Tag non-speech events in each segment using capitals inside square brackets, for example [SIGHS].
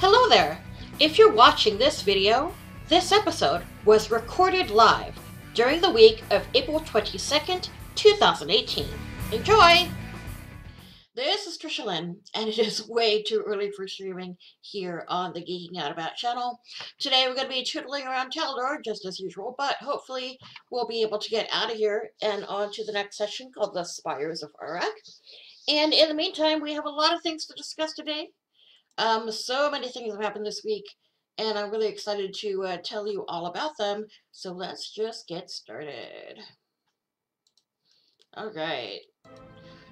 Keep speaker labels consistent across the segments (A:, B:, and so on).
A: Hello there! If you're watching this video, this episode was recorded live during the week of April 22nd, 2018. Enjoy! This is Trisha Lynn, and it is way too early for streaming here on the Geeking Out About channel. Today we're going to be tootling around Talador, just as usual, but hopefully we'll be able to get out of here and on to the next session called The Spires of Arak. And in the meantime, we have a lot of things to discuss today. Um, so many things have happened this week, and I'm really excited to uh, tell you all about them. So let's just get started. All right.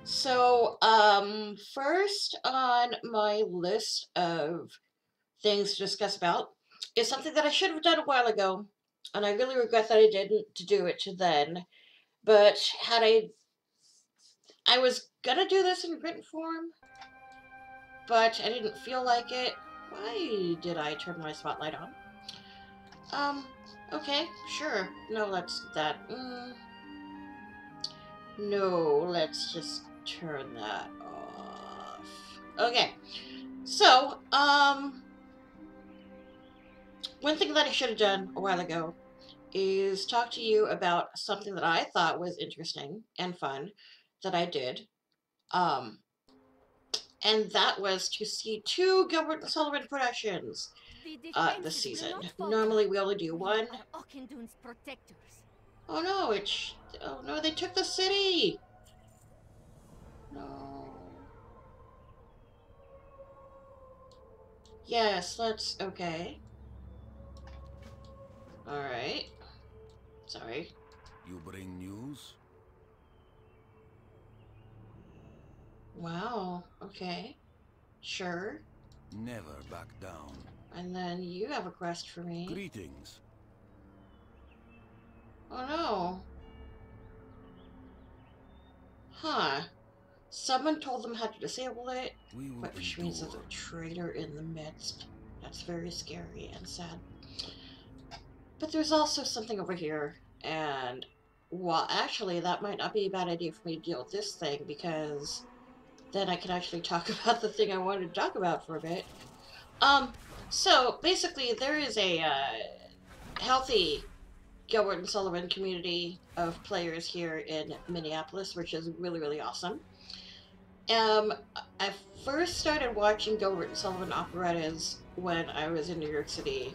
A: So, um, first on my list of things to discuss about is something that I should have done a while ago, and I really regret that I didn't to do it to then. But had I, I was gonna do this in written form, but I didn't feel like it. Why did I turn my spotlight on? Um, okay, sure. No, let's that. Mm. No, let's just turn that off. Okay, so, um, one thing that I should have done a while ago is talk to you about something that I thought was interesting and fun that I did. Um, and that was to see two Gilbert and Sullivan productions uh, this season. Normally we only do one. Oh no, it's... Oh no, they took the city! No. Yes, let's... Okay. Alright. Sorry.
B: You bring news?
A: Wow, okay. Sure.
B: Never back down.
A: And then you have a quest for me.
B: Greetings.
A: Oh no. Huh. Someone told them how to disable it, which means there's a traitor in the midst. That's very scary and sad. But there's also something over here, and well, actually, that might not be a bad idea for me to deal with this thing because then I can actually talk [LAUGHS] about the thing I wanted to talk about for a bit. Um, so basically, there is a uh, healthy Gilbert and Sullivan community of players here in Minneapolis, which is really, really awesome. Um, I first started watching Gilbert and Sullivan operettas when I was in New York City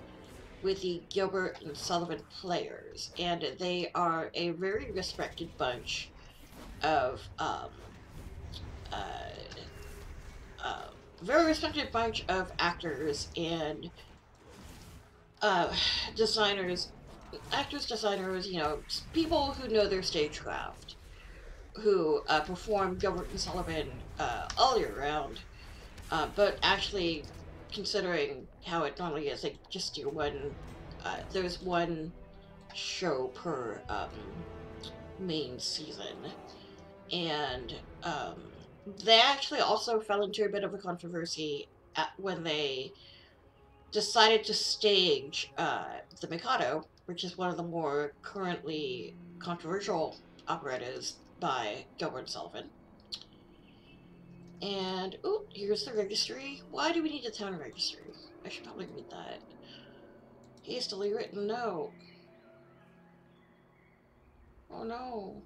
A: with the Gilbert and Sullivan players, and they are a very respected bunch of um, uh, uh, very respected bunch of actors and uh, designers, actors, designers, you know, people who know their stagecraft, who uh, perform Gilbert and Sullivan all year round, but actually, considering how it normally is, they just do one. Uh, there's one show per um, main season, and um, they actually also fell into a bit of a controversy at, when they decided to stage uh, the Mikado, which is one of the more currently controversial operettas by Gilbert Sullivan. And, oh, here's the registry. Why do we need a town registry? I should probably read that. Hastily written note. Oh no.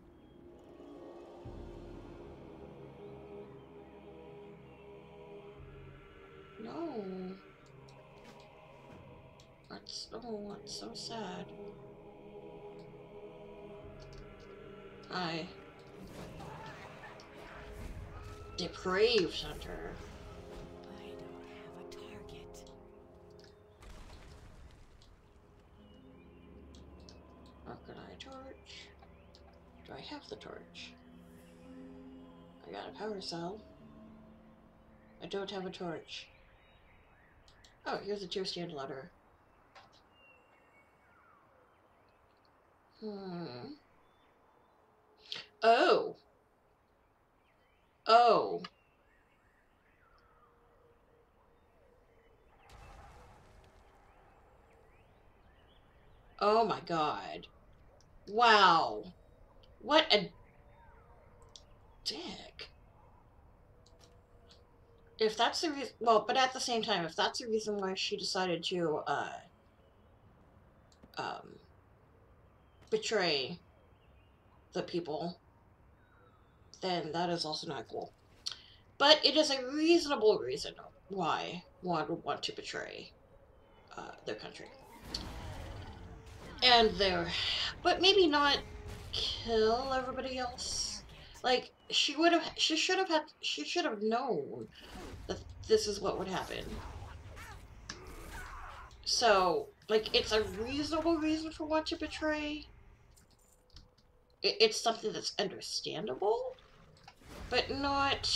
A: No. That's, oh, that's so sad. Hi. Depraved Hunter.
C: I don't have a target.
A: Arcanine torch. Do I have the torch? I got a power cell. I don't have a torch. Oh, here's a tear stand letter. Hmm. Oh. Oh. Oh my god. Wow. What a dick. If that's the reason, well, but at the same time, if that's the reason why she decided to uh, um, betray the people, then that is also not cool. But it is a reasonable reason why one would want to betray uh, their country. And their, but maybe not kill everybody else. Like she would have, she should have had, she should have known that this is what would happen. So, like, it's a reasonable reason for one to betray. It, it's something that's understandable, but not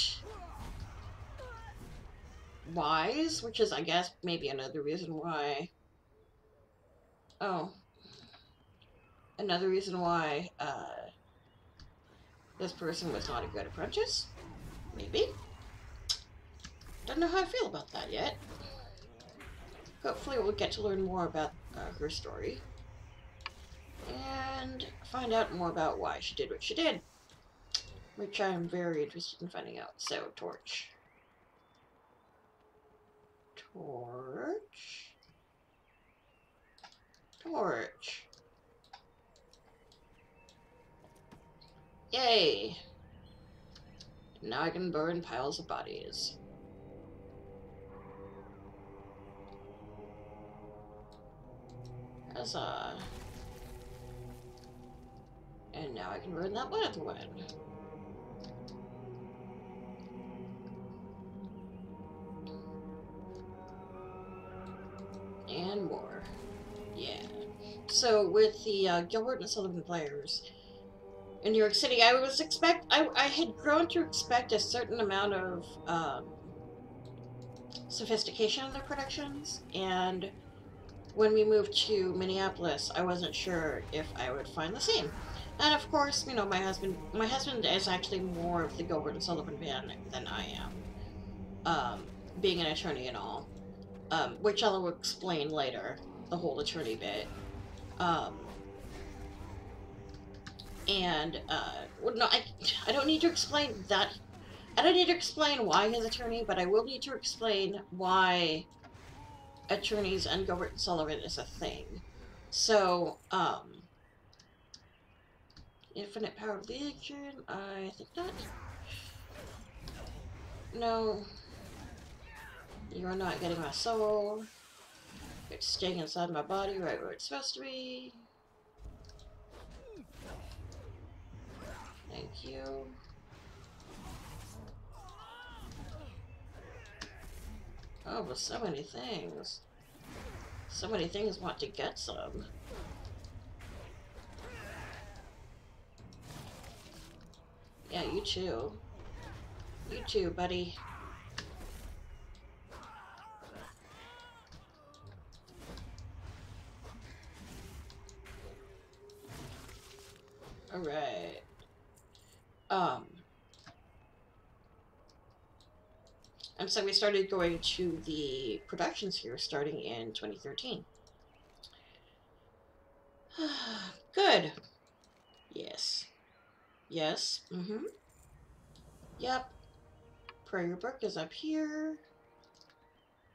A: wise, which is, I guess, maybe another reason why. Oh. Another reason why, uh, this person was not a good apprentice? Maybe. Don't know how I feel about that yet. Hopefully we'll get to learn more about uh, her story. And find out more about why she did what she did. Which I'm very interested in finding out. So, Torch. Torch. Torch. Yay! Now I can burn piles of bodies. Huzzah. And now I can burn that other one. And more. Yeah. So with the uh, Gilbert and Sullivan players in New York City, I was expect I, I had grown to expect a certain amount of um, sophistication in their productions, and when we moved to Minneapolis, I wasn't sure if I would find the same. And of course, you know, my husband my husband is actually more of the Gilbert and Sullivan fan than I am. Um, being an attorney and all. Um, which I'll explain later, the whole attorney bit. Um, and uh, no, I, I don't need to explain that. I don't need to explain why his attorney, but I will need to explain why attorneys and Gilbert Sullivan is a thing. So, um, Infinite Power Legion, I think not. No. You're not getting my soul. It's staying inside my body right where it's supposed to be. Thank you. Oh, but so many things. So many things want to get some. Yeah, you too. You too, buddy. Alright. Um. And so we started going to the productions here starting in 2013. [SIGHS] Good. Yes. Yes. Mm-hmm. Yep. Prayer book is up here.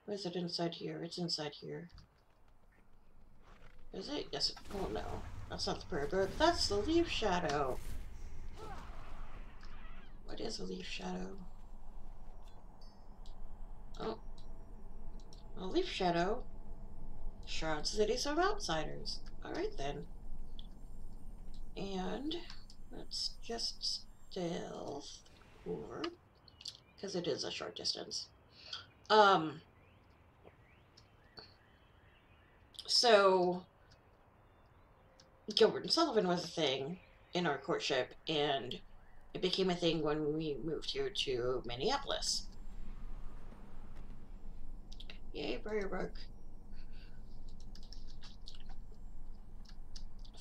A: Or is it inside here? It's inside here. Is it? Yes. Oh no. That's not the prayer book. That's the leaf shadow. What is a leaf shadow? Oh. A leaf shadow. Shroud cities of outsiders. Alright then. And let's just stealth over. Because it is a short distance. Um. So. Gilbert and Sullivan was a thing in our courtship, and it became a thing when we moved here to Minneapolis. Yay, Briarbrook.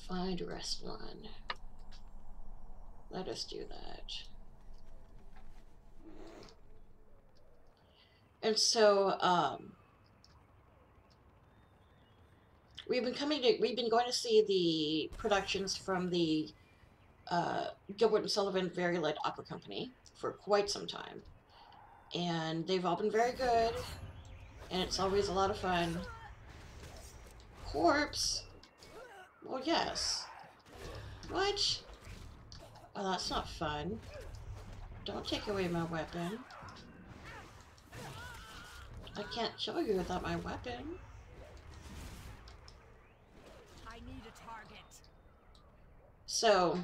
A: Find rest one. Let us do that. And so, um, we've been coming to, we've been going to see the productions from the uh, Gilbert and Sullivan Very Light Opera Company for quite some time. And they've all been very good. And it's always a lot of fun. Corpse? Well, yes. What? Oh, that's not fun. Don't take away my weapon. I can't kill you without my weapon.
C: I need a target.
A: So,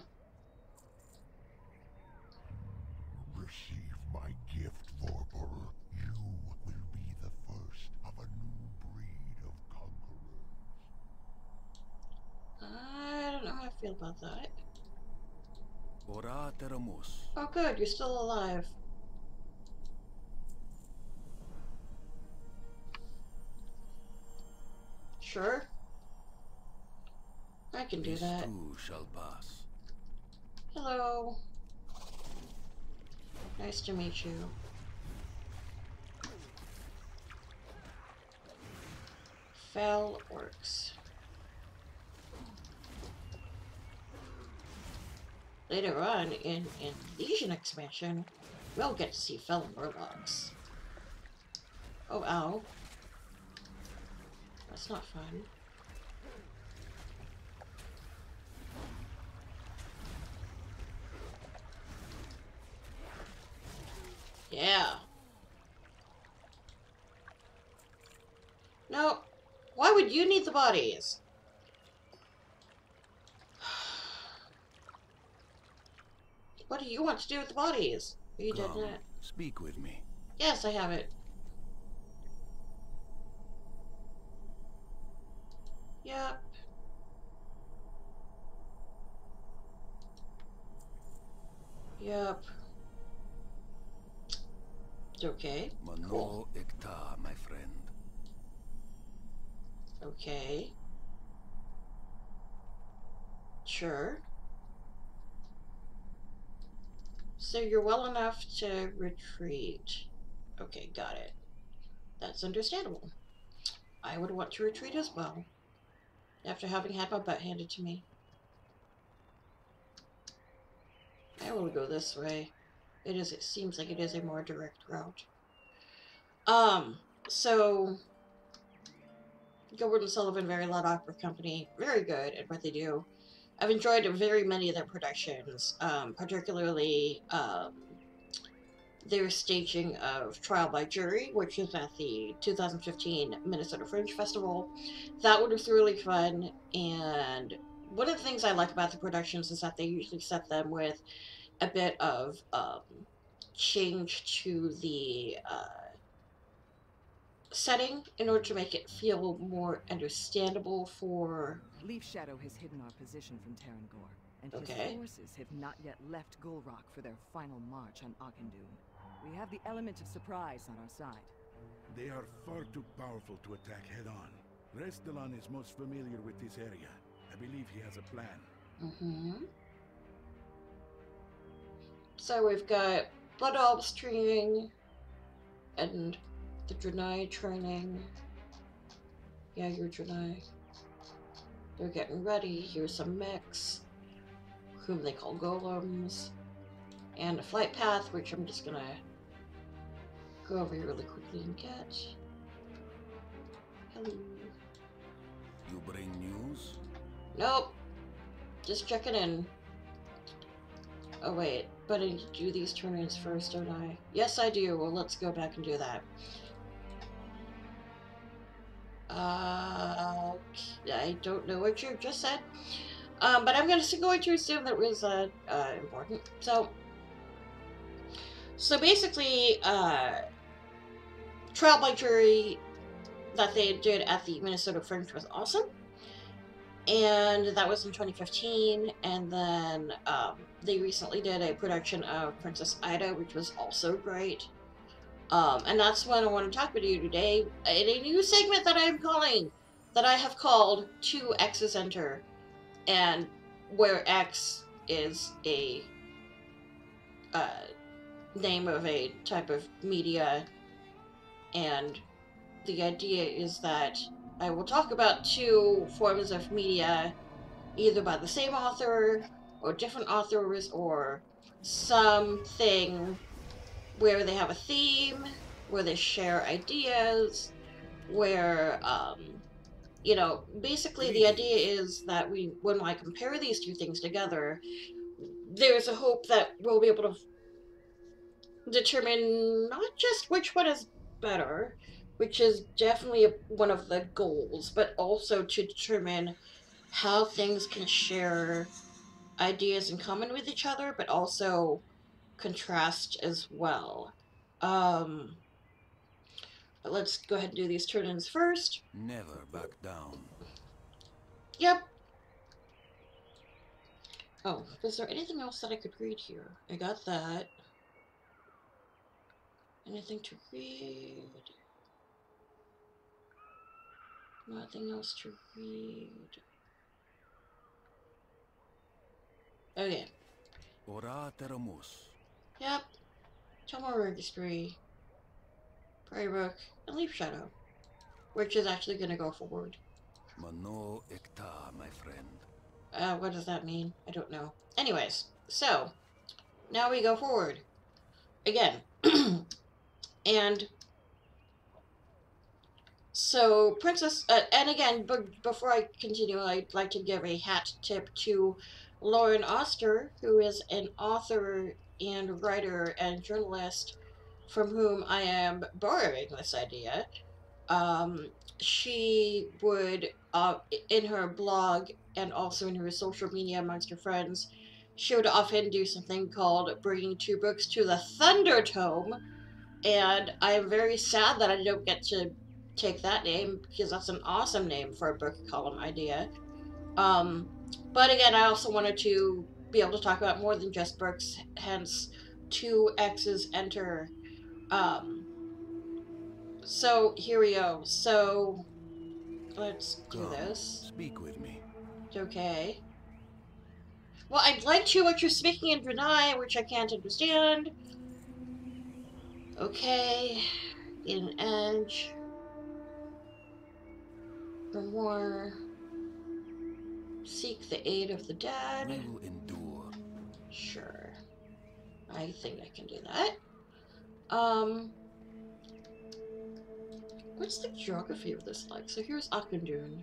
A: I don't know how I feel about that.
B: Ora teramus.
A: Oh good, you're still alive. Sure. I can do that.
B: too shall pass.
A: Hello. Nice to meet you. Fel Orcs. Later on, in, in Legion expansion, we'll get to see Fel Murlocs. Oh, ow. That's not fun. Yeah. No. Why would you need the bodies? What do you want to do with the bodies? You did
B: Come,
A: not.
B: speak with me.
A: Yes, I have it. Yep. Yep. Okay.
B: Mano
A: Cool.
B: ekta, my friend.
A: Okay. Sure. So you're well enough to retreat. Okay, got it. That's understandable. I would want to retreat as well. After having had my butt handed to me. I will go this way. It is it seems like it is a more direct route. Um, so Gilbert and Sullivan Very Loud Opera Company, very good at what they do. I've enjoyed very many of their productions, um, particularly um, their staging of Trial by Jury, which is at the 2015 Minnesota Fringe Festival. That one was really fun, and one of the things I like about the productions is that they usually set them with a bit of um, change to the uh, setting in order to make it feel more understandable for
D: Leaf Shadow has hidden our position from Tarangor, and his
A: Okay.
D: forces have not yet left Gulrock for their final march on Auchindoun. We have the element of surprise on our side.
E: They are far too powerful to attack head-on. Restalan is most familiar with this area. I believe he has a plan.
A: hmm So we've got Blood Elves training and the Draenei training. Yeah, you're Draenei. They're getting ready. Here's some mechs, whom they call golems, and a flight path, which I'm just gonna go over here really quickly and get. Hello.
B: You bring news?
A: Nope. Just checking in. Oh wait, but I need to do these turn-ins first, don't I? Yes, I do. Well, let's go back and do that. Uh, I don't know what you just said, um, but I'm going to going to assume that was uh, uh, important. So, so basically, uh, trial by jury that they did at the Minnesota Fringe was awesome. And that was in 2015 and then um, they recently did a production of princess ida which was also great um, and that's what i want to talk to you today in a new segment that i'm calling that i have called two x's enter and where x is a uh, name of a type of media and the idea is that I will talk about two forms of media, either by the same author, or different authors, or something where they have a theme, where they share ideas, where um, you know, basically the idea is that we, when I compare these two things together, there's a hope that we'll be able to determine not just which one is better, which is definitely one of the goals, but also to determine how things can share ideas in common with each other, but also contrast as well. Um, but let's go ahead and do these turn-ins first.
B: Never back down.
A: Yep. Oh, is there anything else that I could read here? I got that. Anything to read? Nothing else to read. Okay.
B: Ora.
A: Yep. Tomorrow Registry. Prairie Brook, and Leaf Shadow. Which is actually going to go forward.
B: Mano ekta, my friend.
A: Uh, what does that mean? I don't know. Anyways, so, now we go forward. Again. [CLEARS THROAT] and so princess uh, and again before i continue i'd like to give a hat tip to lauren oster who is an author and writer and journalist from whom i am borrowing this idea um, she would uh, in her blog and also in her social media amongst her friends she would often do something called bringing two books to the thunder tome and I am very sad that I don't get to take that name because that's an awesome name for a book column idea. Um, but again, I also wanted to be able to talk about more than just books, hence two X's enter. Um, so here we go. So let's do
B: Come,
A: this.
B: Speak with me.
A: Okay. Well, I'd like to, but you're speaking in Draenei, which I can't understand. Okay. Get an edge. For more. Seek the aid of the dead. Sure. I think I can do that. Um. What's the geography of this like? So here's Auchindoun.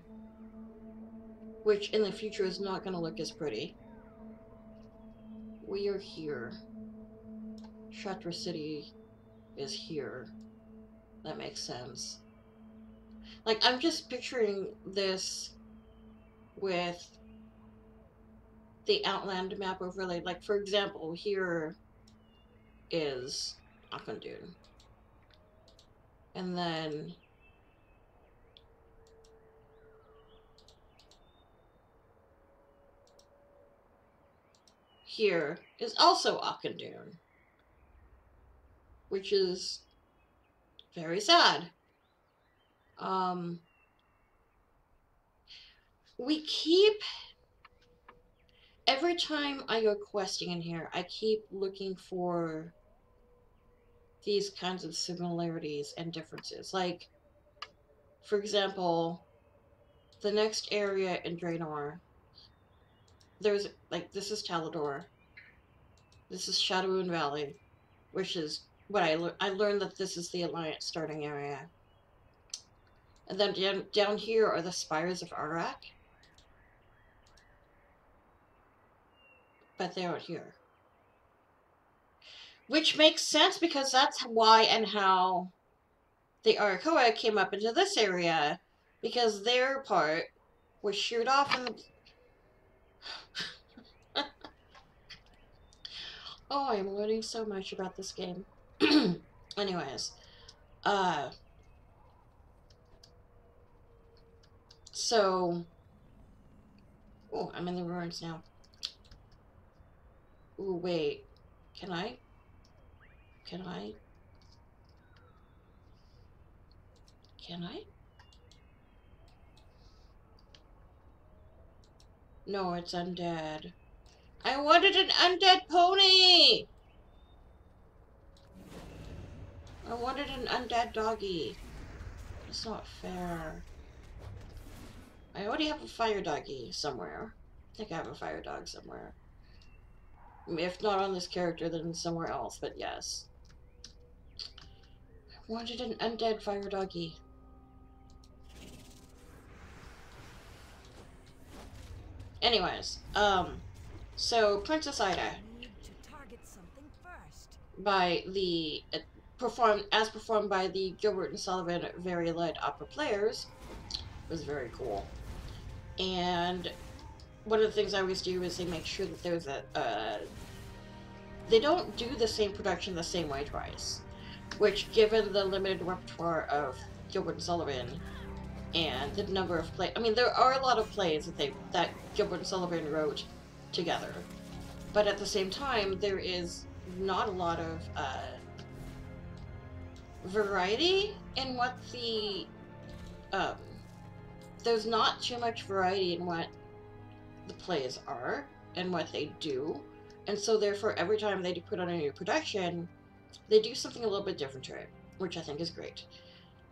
A: Which in the future is not going to look as pretty. We are here. Shattrath City is here. That makes sense. Like, I'm just picturing this with the Outland map overlaid. Like, for example, here is Auchindoun. And then here is also Auchindoun which is very sad. Um, we keep every time I go questing in here, I keep looking for these kinds of similarities and differences. Like, for example, the next area in Draenor, there's like this is Talador. This is Shadowmoon Valley, which is what I learned. I learned that this is the Alliance starting area. And then down, down here are the Spires of Arak. But they aren't here. Which makes sense because that's why and how the Arakkoa came up into this area. Because their part was sheared off and... [LAUGHS] oh, I'm learning so much about this game. [CLEARS THROAT] Anyways, uh, so, oh, I'm in the ruins now. Ooh, wait, can I? Can I? Can I? No, it's undead. I wanted an undead pony! I wanted an undead doggy. It's not fair. I already have a fire doggy somewhere. I think I have a fire dog somewhere. If not on this character, then somewhere else, but yes. I wanted an undead fire doggy. Anyways, um, so Princess Ida
C: I need to target something first.
A: by the uh, performed as performed by the Gilbert and Sullivan very light opera players was very cool. And one of the things I always do is they make sure that there's a they don't do the same production the same way twice. Which, given the limited repertoire of Gilbert and Sullivan and the number of plays, I mean, there are a lot of plays that they that Gilbert and Sullivan wrote together, but at the same time, there is not a lot of uh, variety in what the um, there's not too much variety in what the plays are and what they do. And so therefore every time they put on a new production they do something a little bit different to it which i think is great.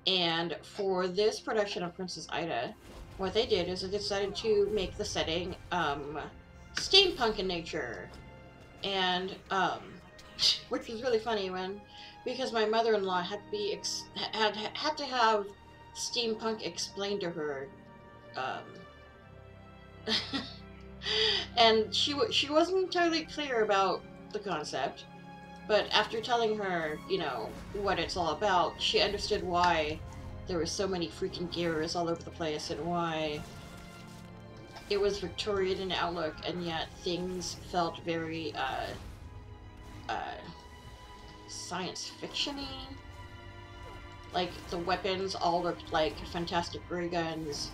A: And for this production of princess ida what they did is they decided to make the setting um, steampunk in nature. And um, [LAUGHS] which was really funny when because my mother-in-law had to be had had to have steampunk explained to her um, [LAUGHS] and she she wasn't entirely clear about the concept but after telling her you know what it's all about she understood why there were so many freaking gears all over the place and why it was Victorian in outlook and yet things felt very uh, uh, science fictiony. Like the weapons all looked like fantastic ray guns,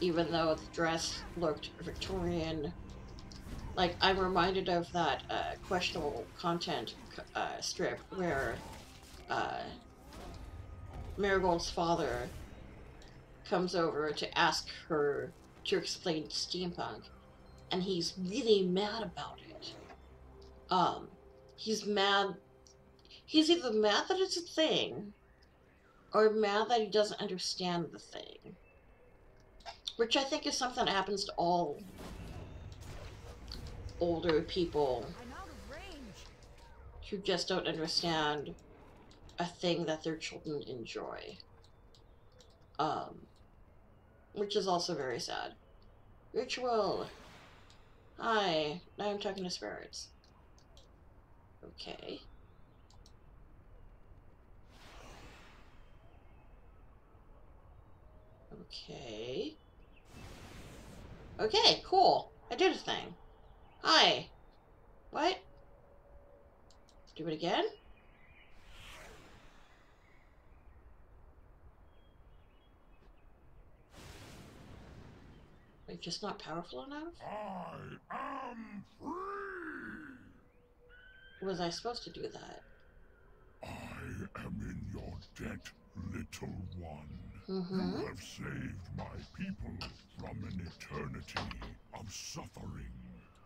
A: even though the dress looked Victorian. Like I'm reminded of that uh, questionable content uh, strip where uh, Marigold's father comes over to ask her to explain steampunk, and he's really mad about it. Um, he's mad. He's either mad that it's a thing, or mad that he doesn't understand the thing. Which I think is something that happens to all older people who just don't understand a thing that their children enjoy. Um, which is also very sad. Ritual. Hi. Now I'm talking to spirits. Okay. Okay. Okay, cool. I did a thing. Hi. What? Do it again? Like, just not powerful enough?
F: I am free!
A: Was I supposed to do that?
F: I am in your debt, little one.
A: Mm-hmm.
F: You have saved my people from an eternity of suffering.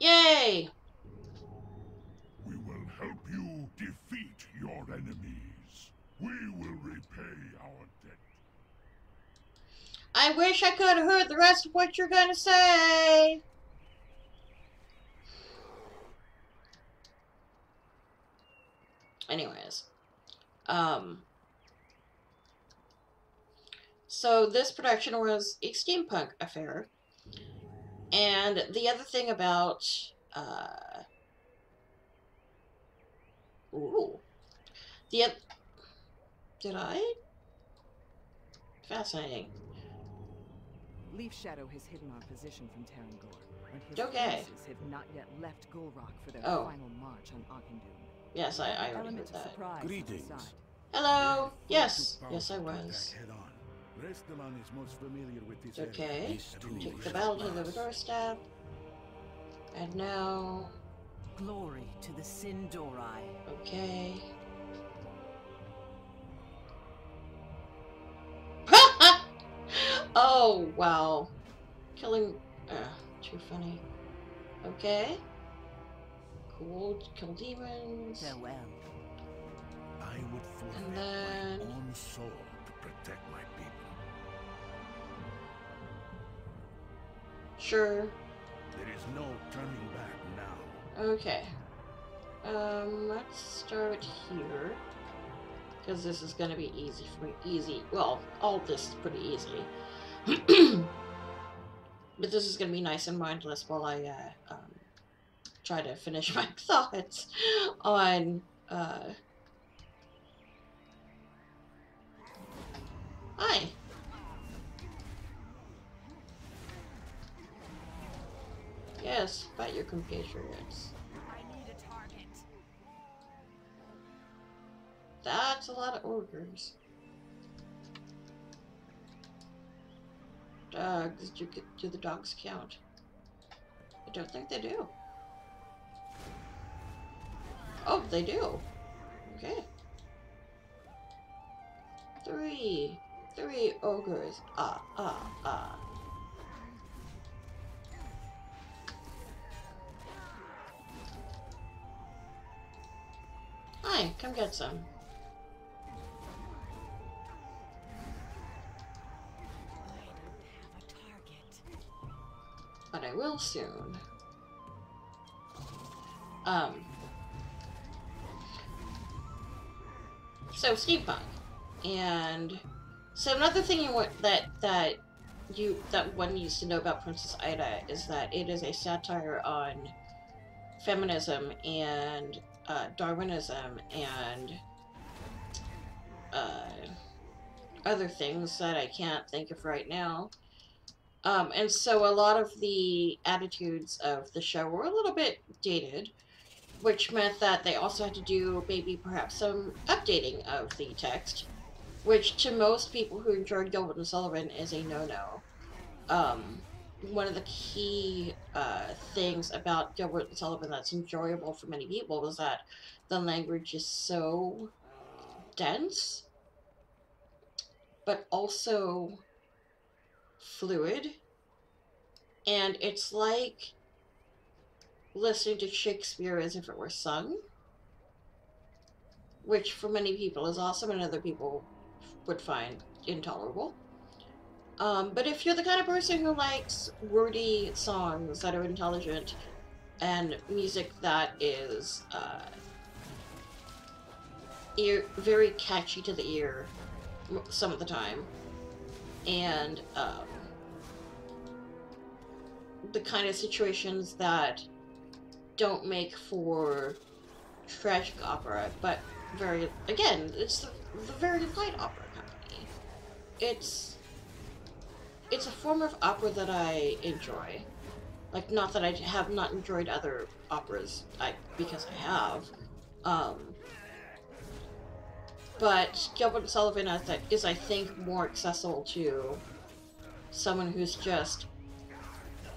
A: Yay!
F: We will help you defeat your enemies. We will repay our debt.
A: I wish I could have heard the rest of what you're gonna say. Anyways, um, so this production was a steampunk affair, and the other thing about, uh, ooh, the oth- did I? Fascinating.
D: Leaf Shadow has hidden our position from Tarangor, and his
A: Okay.
D: forces have not yet left Gulrock for their
A: Oh.
D: final march on Auchindoun.
A: Yes, I, I already heard that.
D: surprise
B: Greetings.
A: Hello. Yes. Yes, I
E: powerful to
A: was.
E: Attack head on. Restylon is most familiar with this
A: Okay.
E: area.
B: These
E: I
B: two
E: believe
A: Take the
E: has
A: battle to the
E: plans.
A: doorstep. And now,
C: Glory to the Sin'dorei.
A: okay. [LAUGHS] oh, wow. Killing. Uh, too funny. Okay. Cool. Kill demons.
C: Farewell.
E: I would forfeit
A: And
E: my own soul
A: Sure.
E: There is no turning back now.
A: Okay. Um, let's start here. Because this is going to be easy for me. Easy. Well, all this is pretty easy. [CLEARS THROAT] but this is going to be nice and mindless while I uh, um, try to finish [LAUGHS] my thoughts on... Uh... Hi. Yes, fight your compatriots.
C: I need a target.
A: That's a lot of ogres. Dogs, do, do the dogs count? I don't think they do. Oh, they do. Okay. Three. Three ogres. Ah, ah, ah. Come get some. But I will soon. Um. So steampunk, and so another thing you want that that you that one needs to know about Princess Ida is that it is a satire on feminism and uh, Darwinism and uh, other things that I can't think of right now. Um, and so a lot of the attitudes of the show were a little bit dated, which meant that they also had to do maybe perhaps some updating of the text, which to most people who enjoyed Gilbert and Sullivan is a no-no. Um, one of the key uh, things about Gilbert and Sullivan that's enjoyable for many people is that the language is so dense, but also fluid. And it's like listening to Shakespeare as if it were sung, which for many people is awesome and other people would find intolerable. Um, but if you're the kind of person who likes wordy songs that are intelligent and music that is uh, ear very catchy to the ear some of the time, and um, the kind of situations that don't make for tragic opera, but very again, it's the, the very light opera company. It's it's a form of opera that I enjoy. Like, not that I have not enjoyed other operas, I because I have. Um, but Gilbert and Sullivan is, I think, more accessible to someone who's just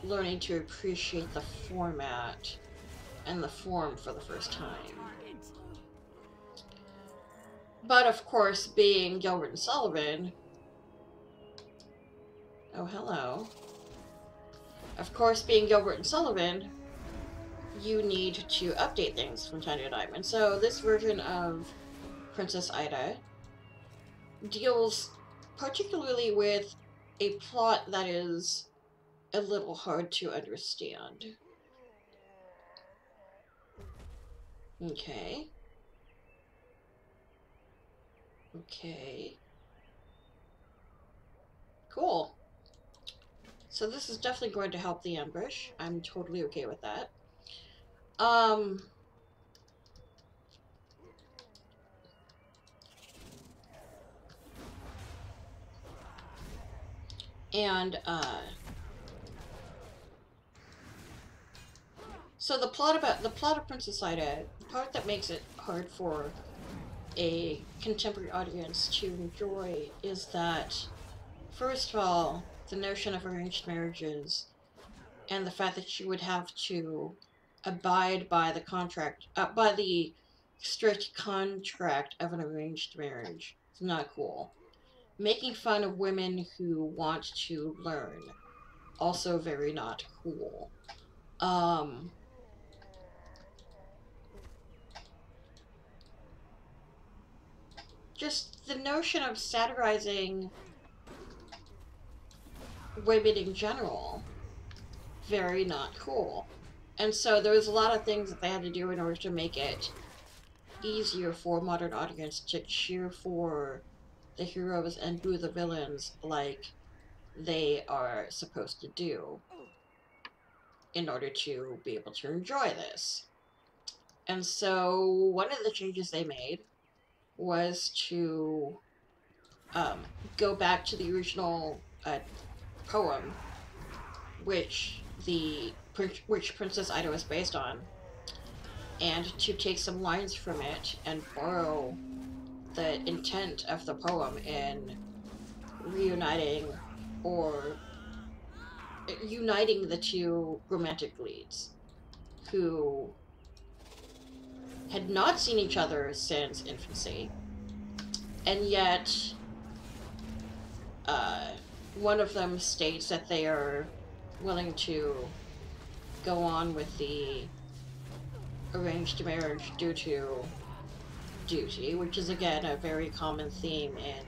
A: learning to appreciate the format and the form for the first time. But of course, being Gilbert and Sullivan, Oh, hello. Of course, being Gilbert and Sullivan, you need to update things from time. And so this version of Princess Ida deals particularly with a plot that is a little hard to understand. Okay. Okay. Cool. So this is definitely going to help the ambush. I'm totally okay with that. Um... And, uh... So the plot about the plot of Princess Ida, the part that makes it hard for a contemporary audience to enjoy is that, first of all, the notion of arranged marriages and the fact that she would have to abide by the contract, uh, by the strict contract of an arranged marriage. It's not cool. Making fun of women who want to learn. Also very not cool. Um... Just the notion of satirizing women in general very not cool. And so there was a lot of things that they had to do in order to make it easier for a modern audience to cheer for the heroes and boo the villains like they are supposed to do in order to be able to enjoy this. And so one of the changes they made was to um, go back to the original uh, poem, which the which Princess Ida was based on, and to take some lines from it and borrow the intent of the poem in reuniting or uniting the two romantic leads who had not seen each other since infancy and yet uh, one of them states that they are willing to go on with the arranged marriage due to duty, which is again a very common theme in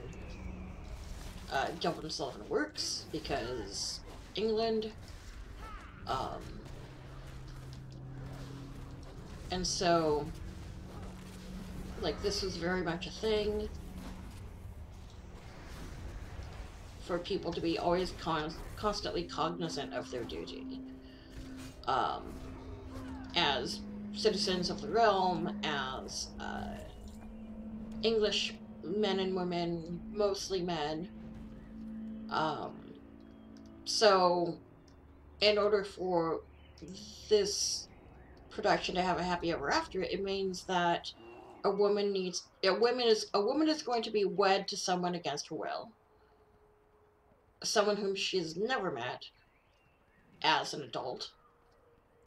A: uh, and Sullivan works because England. Um, and so, like, this was very much a thing for people to be always con constantly cognizant of their duty. Um, as citizens of the realm, as uh, English men and women, mostly men. Um, so, in order for this production to have a happy ever after, it means that a woman needs a woman is a woman is going to be wed to someone against her will. Someone whom she's never met as an adult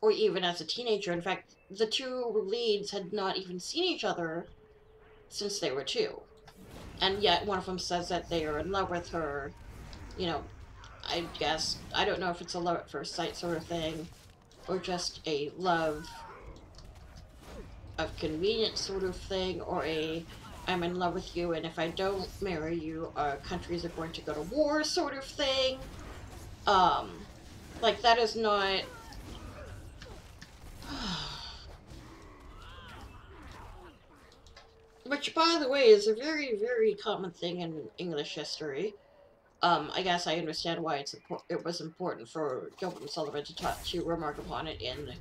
A: or even as a teenager. In fact, the two leads had not even seen each other since they were two. And yet one of them says that they are in love with her. You know, I guess, I don't know if it's a love at first sight sort of thing, or just a love of convenience sort of thing, or a I'm in love with you and if I don't marry you, our countries are going to go to war sort of thing. Um, like that is not [SIGHS] Which, by the way, is a very, very common thing in English history. Um, I guess I understand why it's it was important for Gilbert and Sullivan to talk to remark upon it in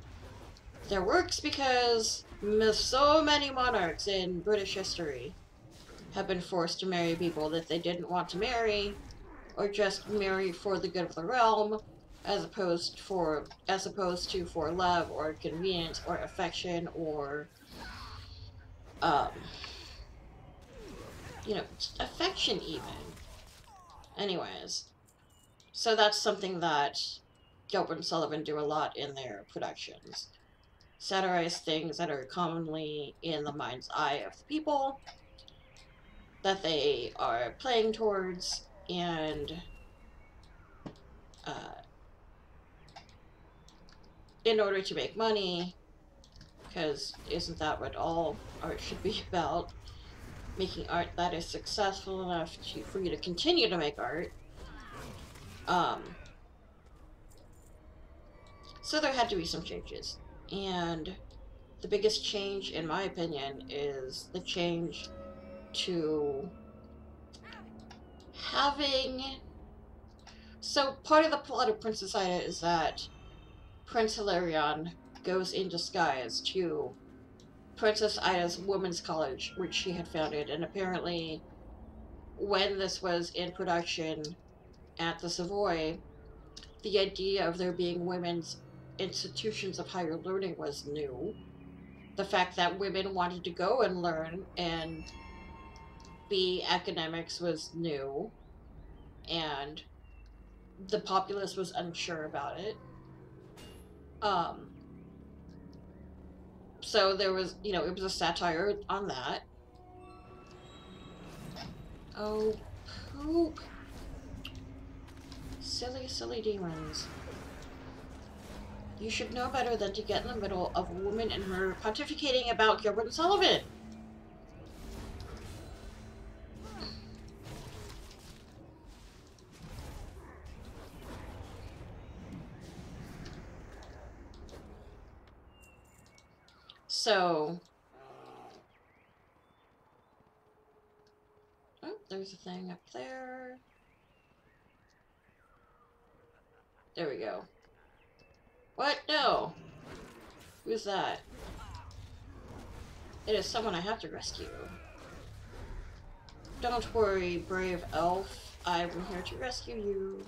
A: their works because so many monarchs in British history have been forced to marry people that they didn't want to marry, or just marry for the good of the realm, as opposed for as opposed to for love or convenience or affection or um, you know, affection even. Anyways, so that's something that Gilbert and Sullivan do a lot in their productions. Satirize things that are commonly in the mind's eye of the people that they are playing towards and uh, in order to make money because isn't that what all art should be [LAUGHS] about making art that is successful enough to, for you to continue to make art. Um, so there had to be some changes. And the biggest change, in my opinion, is the change to having... So part of the plot of Princess Ida is that Prince Hilarion goes in disguise to Princess Ida's Women's College, which she had founded, and apparently when this was in production at the Savoy, the idea of there being women's institutions of higher learning was new. The fact that women wanted to go and learn and be academics was new, and the populace was unsure about it. Um, so there was, you know, it was a satire on that. Oh, poop. Silly, silly demons. You should know better than to get in the middle of a woman and her pontificating about Gilbert and Sullivan. So... Oh, there's a thing up there. There we go. What? No! Who's that? It is someone I have to rescue. Don't worry, brave elf. I'm here to rescue you.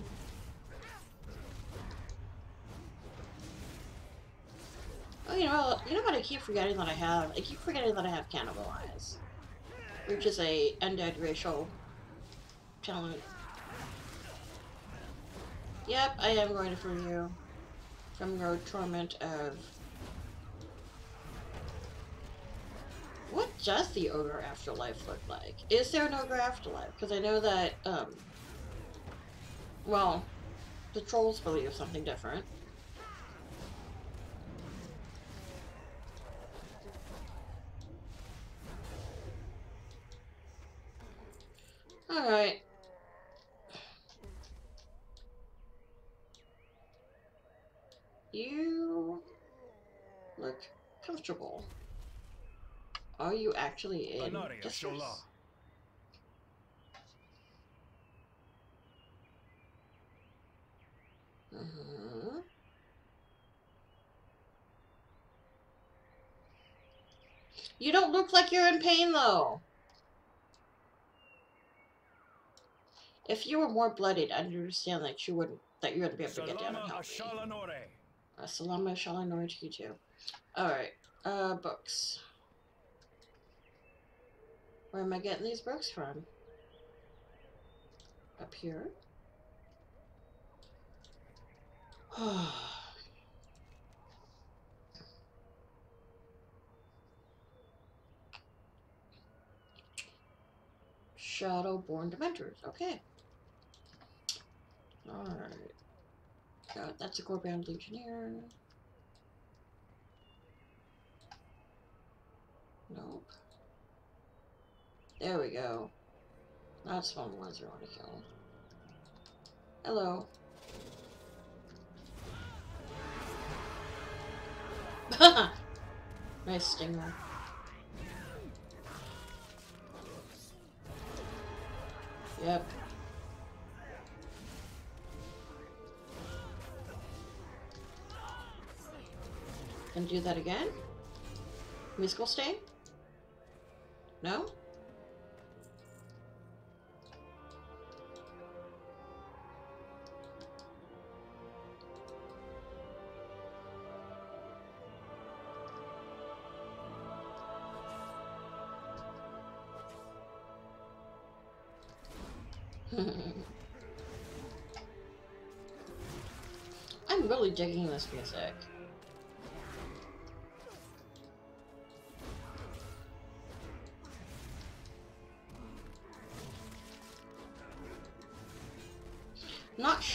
A: Oh, you know, you know what I keep forgetting that I have? I keep forgetting that I have Cannibalize. Which is a undead racial talent. Yep, I am going to free you from your torment of... What does the Ogre Afterlife look like? Is there an Ogre Afterlife? Because I know that, um... Well, the trolls believe something different. Alright. You look comfortable. Are you actually in distress? Mhm. You don't look like you're in pain, though. If you were more bloodied, I'd understand that you wouldn't that you wouldn't be able to get down and help me. Uh, Salama Shalanor to you too. Alright, uh, books. Where am I getting these books from? Up here? [SIGHS] Shadow-born Dementors, okay. Alright. Got that's a core Gorbound Legionnaire. Nope. There we go. That's one of the ones we want to kill. Hello. [LAUGHS] nice stinger. Yep. And do that again? Musical stain? No? [LAUGHS] I'm really digging this music.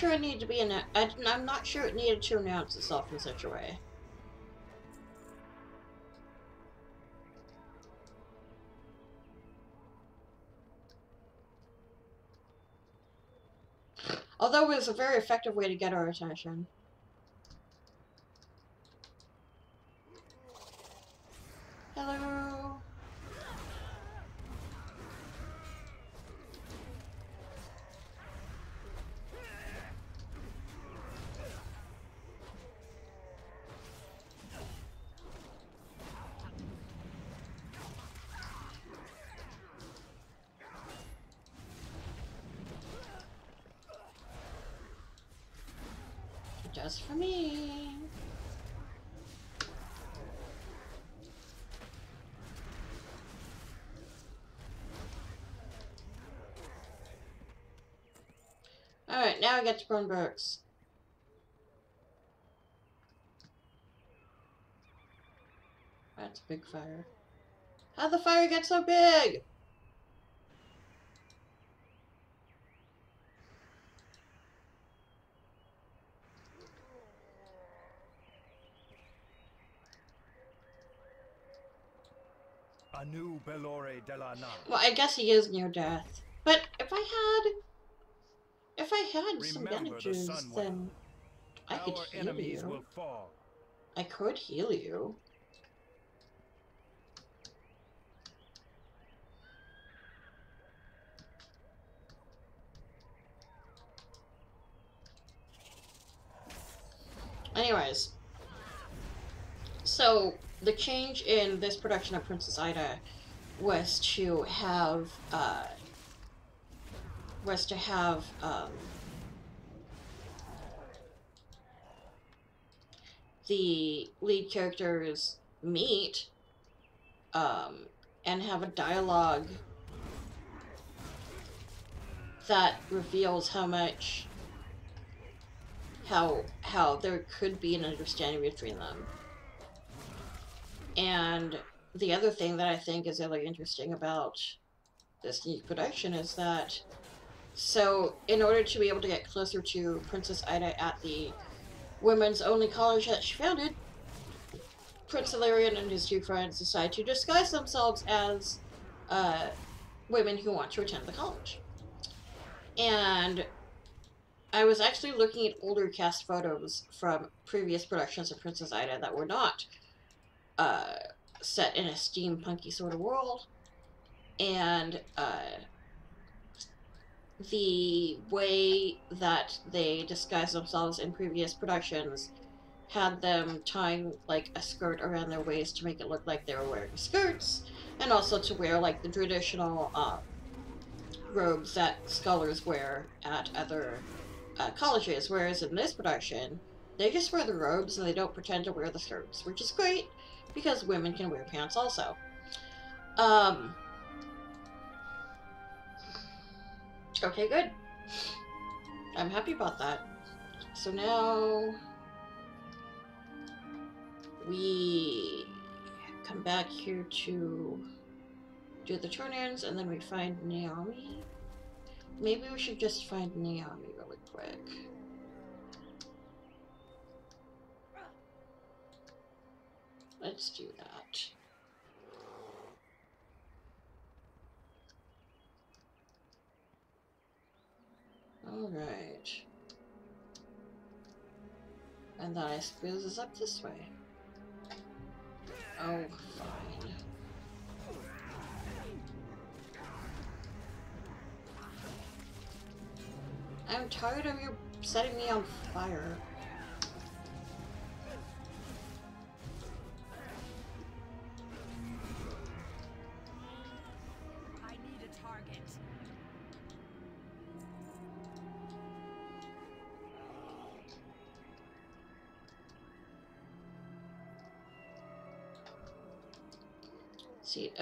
A: Sure it needed to be in I'm not sure it needed to announce itself in such a way. Although it was a very effective way to get our attention. Hello. Just for me. Alright, now I get to burn books. That's a big fire. How'd the fire get so big?
B: Anu Belore de la
A: Well, I guess he is near death. find some
B: damages, the
A: then I could heal you. I could heal you. Anyways, so the change in this production of Princess Ida was to have uh, was to have um, the lead characters meet um, and have a dialogue that reveals how much how how there could be an understanding between them. And the other thing that I think is really interesting about this new production is that so in order to be able to get closer to Princess Ida at the women's only college that she founded, Prince Hilarion and his two friends decide to disguise themselves as uh, women who want to attend the college. And I was actually looking at older cast photos from previous productions of Princess Ida that were not uh, set in a steampunky sort of world. And uh, the way that they disguised themselves in previous productions had them tying like a skirt around their waist to make it look like they were wearing skirts, and also to wear like the traditional uh, robes that scholars wear at other uh, colleges. Whereas in this production, they just wear the robes and they don't pretend to wear the skirts, which is great because women can wear pants also. Um. Okay, good. I'm happy about that. So now we come back here to do the turn-ins and then we find Naomi. Maybe we should just find Naomi really quick. Let's do that. Alright. And then I suppose it's up this way. Oh, fine. I'm tired of you setting me on fire.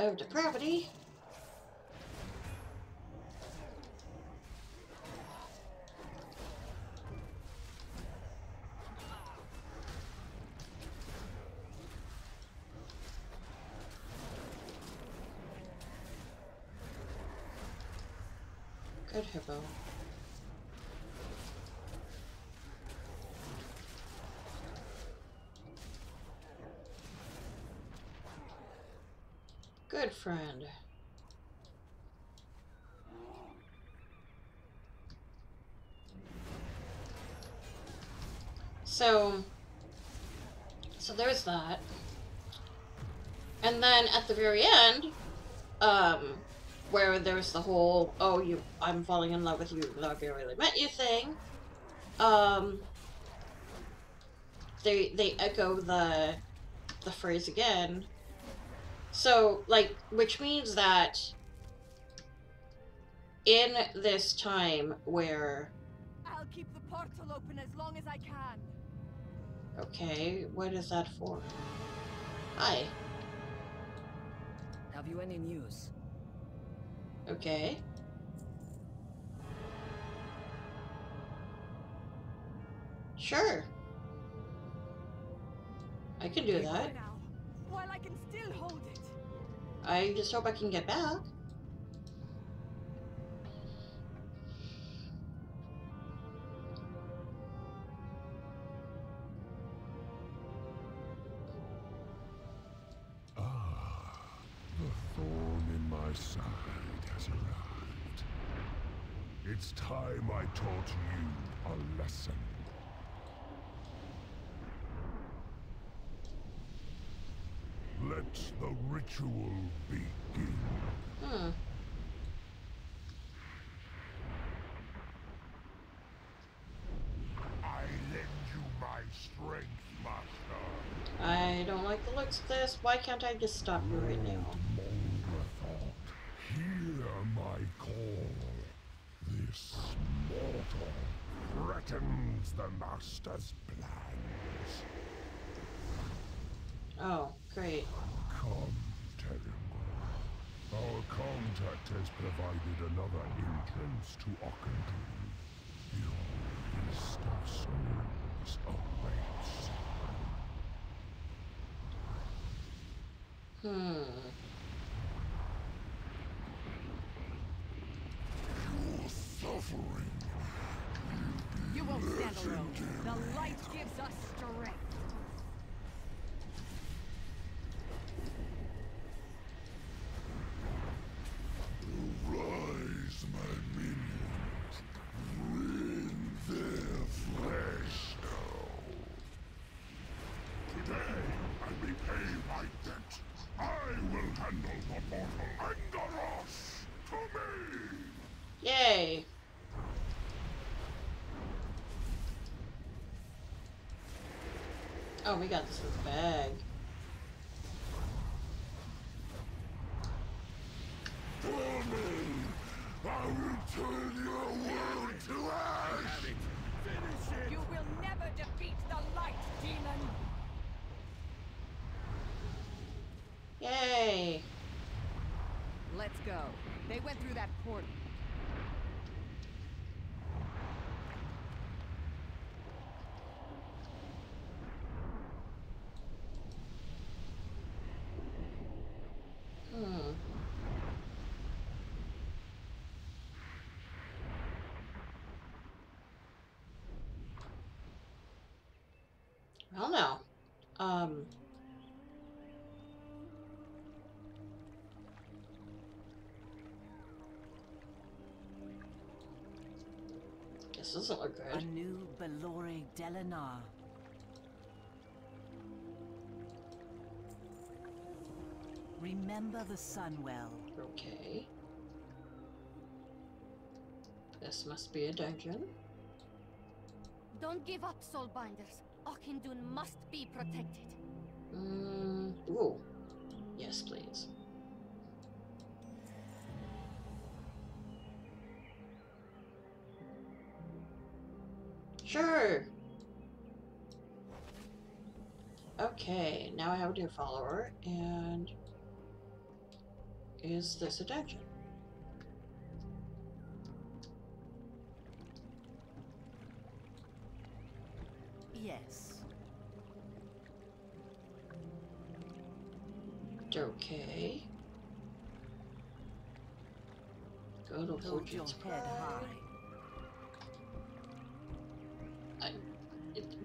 A: Of depravity. There's that. And then at the very end, um, where there's the whole, oh, you, I'm falling in love with you, though I've really met you thing, um, they, they echo the, the phrase again, so, like, which means that in this time where,
D: I'll keep the portal open as long as I can.
A: Okay, what is that for? Hi,
D: Have you any news?
A: okay. Sure. I can do that.
D: while I can still hold it.
A: I just hope I can get back.
F: I taught you a lesson. Let the ritual begin.
A: Hmm.
F: I lend you my strength.
A: of this? Why can't I just stop you right now?
F: Hear my call. This threatens the Master's plans.
A: Oh, great.
F: Come. Our contact has provided another entrance to Auchindoun. Your feast of souls awaits.
A: Hmm.
F: Your suffering
D: You won't stand alone. The light gives us strength.
F: Rise, my minions. Rend their flesh now. Today, I repay my debt. I will handle the mortal Angaros to me.
A: Yay! Oh, we got this in the bag.
F: For me, I will turn your world to ash.
D: You will never defeat the light, demon!
A: Yay!
D: Let's go. They went through that portal.
A: Hmm. Well, no. Um. This doesn't look good.
C: A
A: good.
C: new Belore Delanar. Remember the Sunwell.
A: Okay. This must be a dungeon.
G: Don't give up, Soulbinders. Auchindoun must be protected.
A: Mm, ooh. Yes, please. Sure. Okay, now I have a new follower, and is this a dungeon?
C: Yes.
A: Okay. Go to
C: Hold your head high.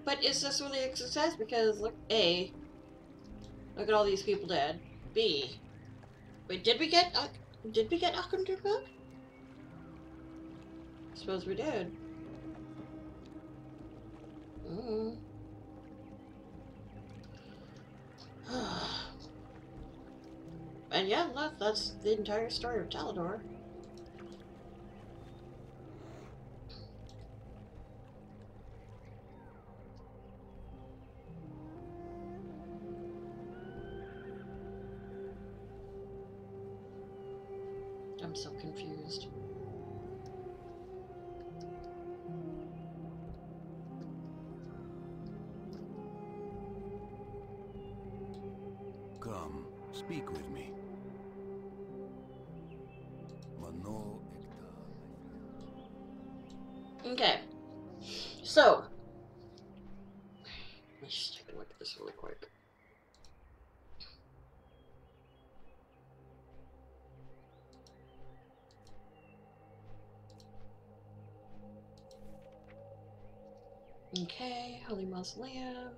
A: But is this really a success? Because look, A, look at all these people dead. B, wait, did we get uh, did we get Auchindoun back? Suppose we did. Mm. [SIGHS] and yeah, that, that's the entire story of Talador. I'm so confused. Holy Mausoleum.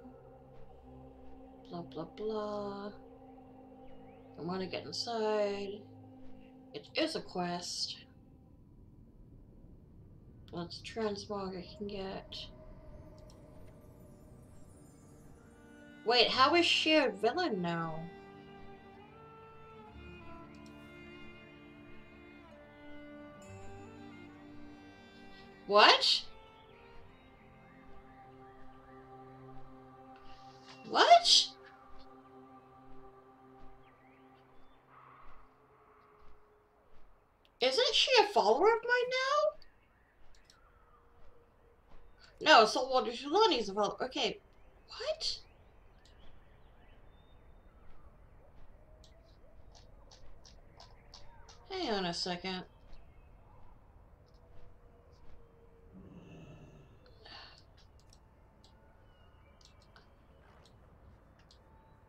A: Blah blah blah. I want to get inside. It is a quest. Let's transmog I can get. Wait, how is she a villain now? What? What? No, Saltwater Trelawney's a follower. Okay, what? Hang on a second.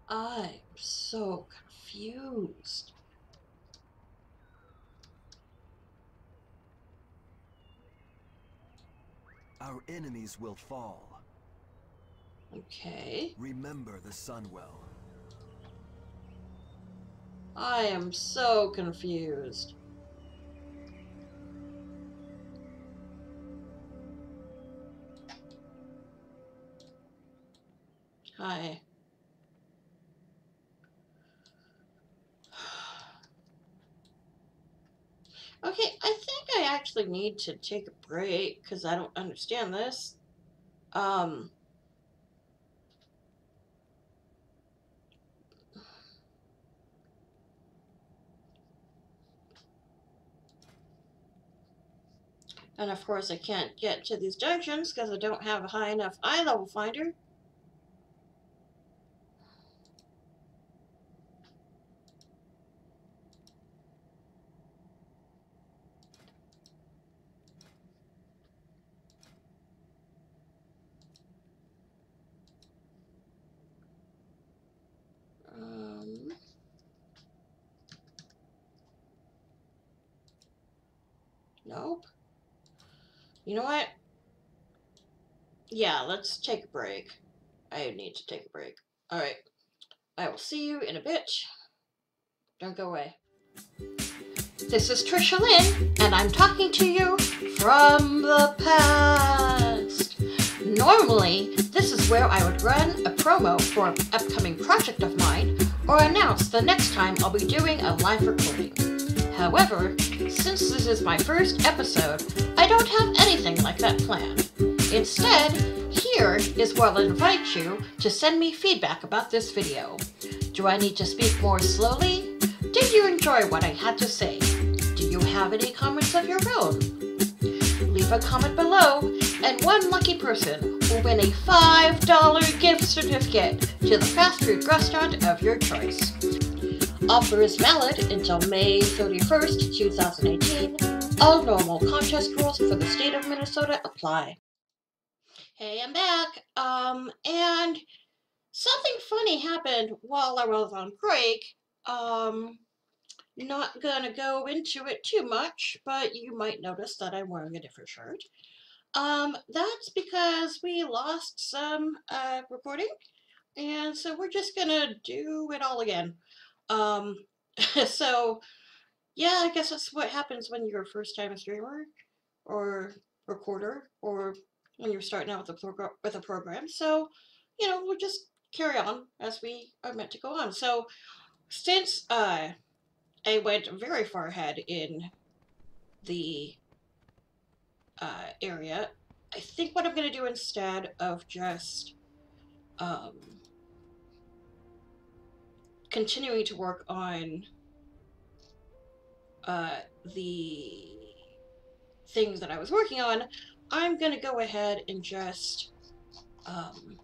A: I'm so confused.
H: Our enemies will fall.
A: Okay.
H: Remember the Sunwell.
A: I am so confused. Hi. Okay, I think Need to take a break because I don't understand this. Um, And of course I can't get to these junctions because I don't have a high enough eye level finder. Um, nope. You know what? Yeah, let's take a break. I need to take a break. Alright. I will see you in a bit. Don't go away. This is Trisha Lynn, and I'm talking to you from the past. Normally, this is where I would run a promo for an upcoming project of mine, or announce the next time I'll be doing a live recording. However, since this is my first episode, I don't have anything like that planned. Instead, here is where I'll invite you to send me feedback about this video. Do I need to speak more slowly? Did you enjoy what I had to say? Do you have any comments of your own? Leave a comment below, and one lucky person will win a $5 gift certificate to the fast food restaurant of your choice. Offer is valid until May 31st, 2018. All normal contest rules for the state of Minnesota apply. Hey, I'm back. Um, and something funny happened while I was on break. Um, not gonna go into it too much, but you might notice that I'm wearing a different shirt. Um, that's because we lost some uh, recording, and so we're just gonna do it all again. Um, [LAUGHS] so yeah, I guess that's what happens when you're a first time streamer or recorder or when you're starting out with a with a program. So, you know, we'll just carry on as we are meant to go on. So, since uh, I went very far ahead in the uh, area, I think what I'm going to do instead of just um, continuing to work on uh, the things that I was working on, I'm going to go ahead and just um,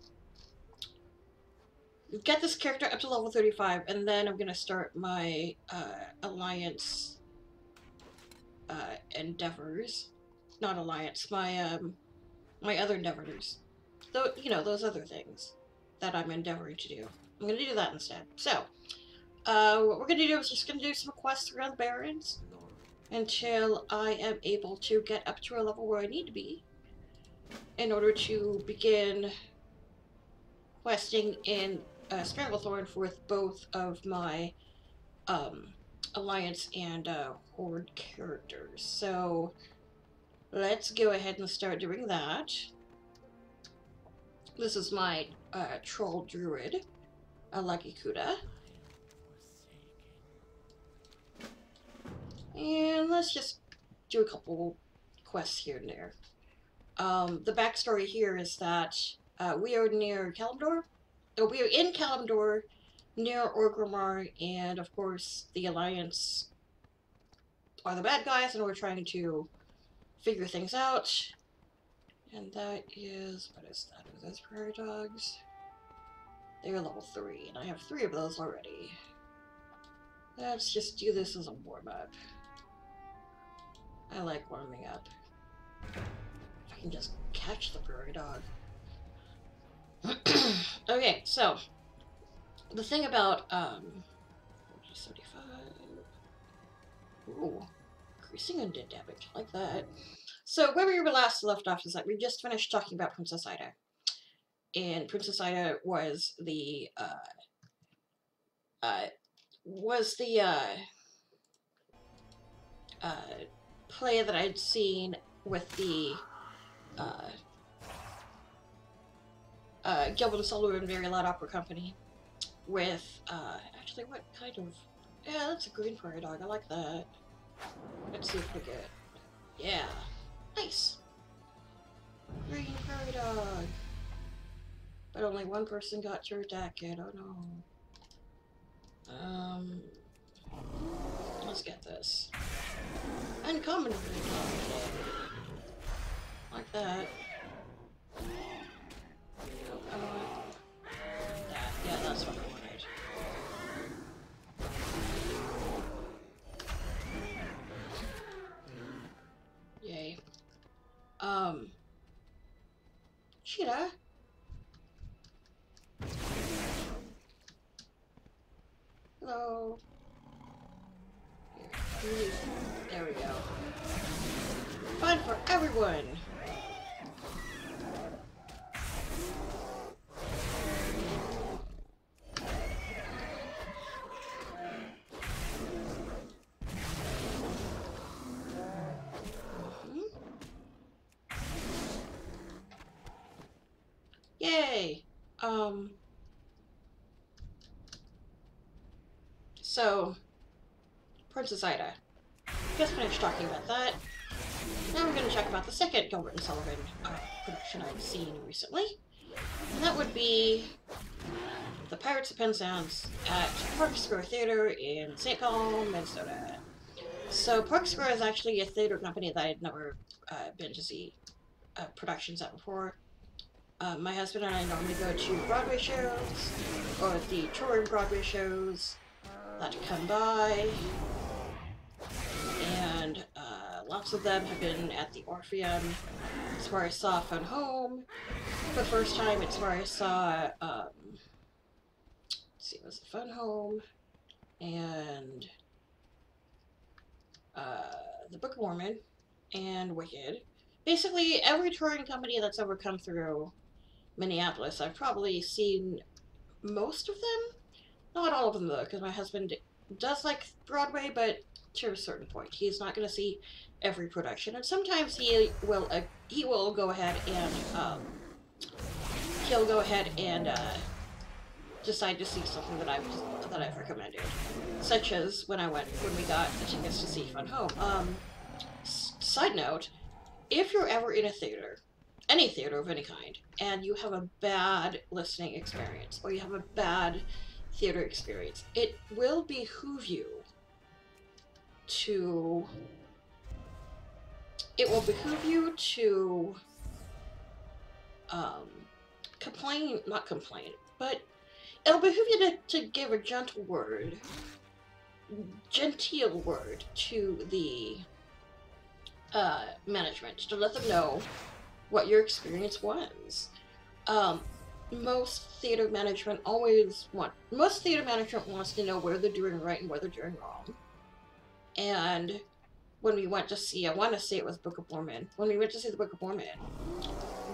A: get this character up to level 35, and then I'm going to start my uh, alliance uh, endeavors. Not alliance, my um, my other endeavors. Though, you know, those other things that I'm endeavoring to do. I'm going to do that instead. So, uh, what we're going to do is just going to do some quests around the Barrens until I am able to get up to a level where I need to be in order to begin questing in uh, Stranglethorn with both of my um, Alliance and uh, Horde characters. So let's go ahead and start doing that. This is my uh, Troll Druid, Alakikuda. And let's just do a couple quests here and there. Um, the backstory here is that uh, we are near Kalimdor. Uh, we are in Kalimdor, near Orgrimmar, and of course the Alliance are the bad guys, and we're trying to figure things out. And that is what is that? Are those prairie dogs? They're level three, and I have three of those already. Let's just do this as a warm up. I like warming up. I can just catch the prairie dog. [CLEARS THROAT] okay, so the thing about um 75 Ooh, increasing undead damage, I like that. So where we were last left off is that we just finished talking about Princess Ida. And Princess Ida was the uh uh was the uh uh play that I'd seen with the uh uh, Gilbert and Sullivan Very Light Opera Company with, uh, actually, what kind of, yeah, that's a green prairie dog, I like that. Let's see if we get, yeah, nice. Green prairie dog. But only one person got your attack it, oh no. Um, let's get this. Uncommon. Like that. Um. So, Princess Ida. Just finished talking about that. Now we're going to talk about the second Gilbert and Sullivan uh, production I've seen recently. And that would be The Pirates of Penzance at Park Square Theater in St. Paul, Minnesota. So Park Square is actually a theater company that I'd never uh, been to see uh, productions at before. Uh, my husband and I normally go to Broadway shows, or the touring Broadway shows that come by, and uh, lots of them have been at the Orpheum. It's where I saw Fun Home for the first time. It's where I saw, um, let's see, was it Fun Home, and uh, The Book of Mormon, and Wicked. Basically, every touring company that's ever come through Minneapolis. I've probably seen most of them. Not all of them though, because my husband does like Broadway, but to a certain point, he's not going to see every production, and sometimes he will uh, he will go ahead and um, he'll go ahead and uh, decide to see something that I've that I've recommended, such as when I went when we got the tickets to see Fun Home. Um, side note, if you're ever in a theater any theater of any kind, and you have a bad listening experience, or you have a bad theater experience, it will behoove you to. It will behoove you to um, complain, not complain, but it'll behoove you to, to give a gentle word, genteel word to the uh, management to let them know what your experience was. Um, most theater management always want most theater management wants to know where they're doing right and where they're doing wrong. And when we went to see, I want to say it was Book of Mormon. When we went to see the Book of Mormon,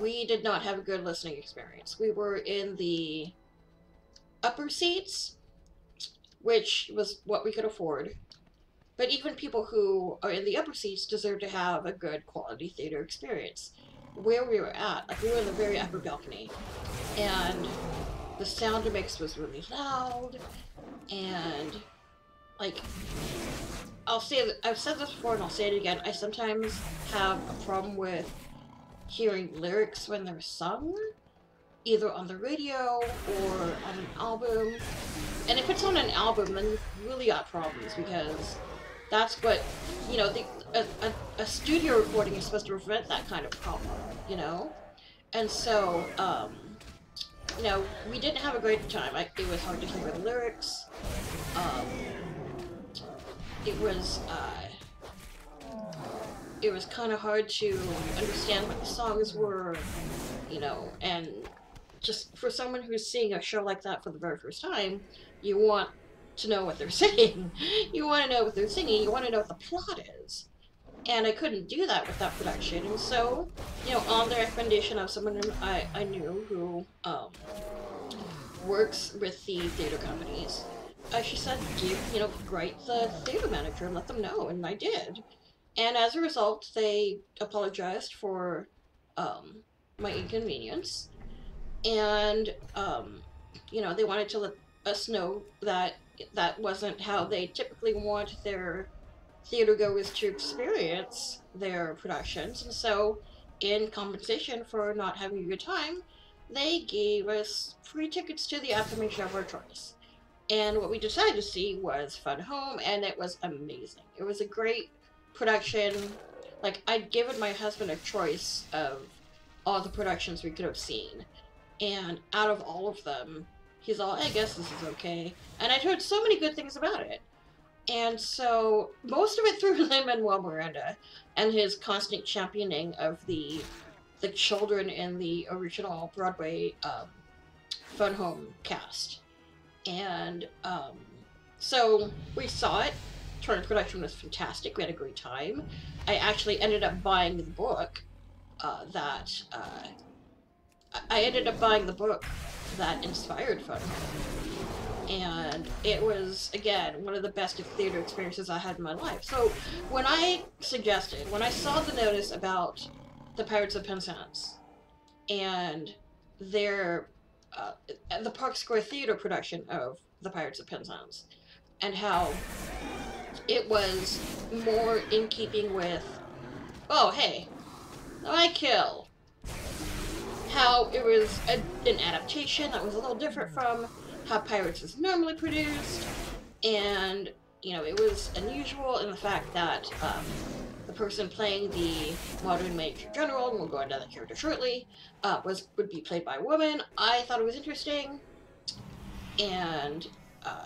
A: we did not have a good listening experience. We were in the upper seats, which was what we could afford. But even people who are in the upper seats deserve to have a good quality theater experience where we were at, like we were in the very upper balcony, and the sound mix was really loud, and like I'll say I've said this before and I'll say it again. I sometimes have a problem with hearing lyrics when they're sung, either on the radio or on an album. And if it's on an album, then you've really got problems because that's what you know, the, a, a, a studio recording is supposed to prevent that kind of problem, you know? And so, um, you know, we didn't have a great time. I, it was hard to hear the lyrics. Um, it was, uh, it was kind of hard to understand what the songs were, you know, and just for someone who's seeing a show like that for the very first time, you want to know what they're [LAUGHS] saying. You want to know what they're singing. You want to know what the plot is. And I couldn't do that with that production. And so, you know, on the recommendation of someone I, I knew who um, works with the theater companies, uh, she said, give, you know, write the theater manager and let them know. And I did. And as a result, they apologized for um, my inconvenience. And, um, you know, they wanted to let us know that that wasn't how they typically want their theater goers to experience their productions. And so, in compensation for not having a good time, they gave us free tickets to the affirmation of our choice. And what we decided to see was Fun Home, and it was amazing. It was a great production. Like, I'd given my husband a choice of all the productions we could have seen. And out of all of them, he's all, I guess this is okay. And I'd heard so many good things about it. And so, most of it through [LAUGHS] Lin-Manuel Miranda and his constant championing of the the children in the original Broadway um, Fun Home cast. And um, so we saw it. Turner production was fantastic. We had a great time. I actually ended up buying the book uh, that uh, I ended up buying the book that inspired Fun Home. And it was, again, one of the best theater experiences I had in my life. So when I suggested, when I saw the notice about the Pirates of Penzance and their, uh, the Park Square Theater production of the Pirates of Penzance, and how it was more in keeping with, oh, hey, I kill, how it was a, an adaptation that was a little different from how Pirates is normally produced, and you know it was unusual in the fact that um, the person playing the modern Major General, and we'll go into that character shortly, uh, was would be played by a woman. I thought it was interesting, and uh,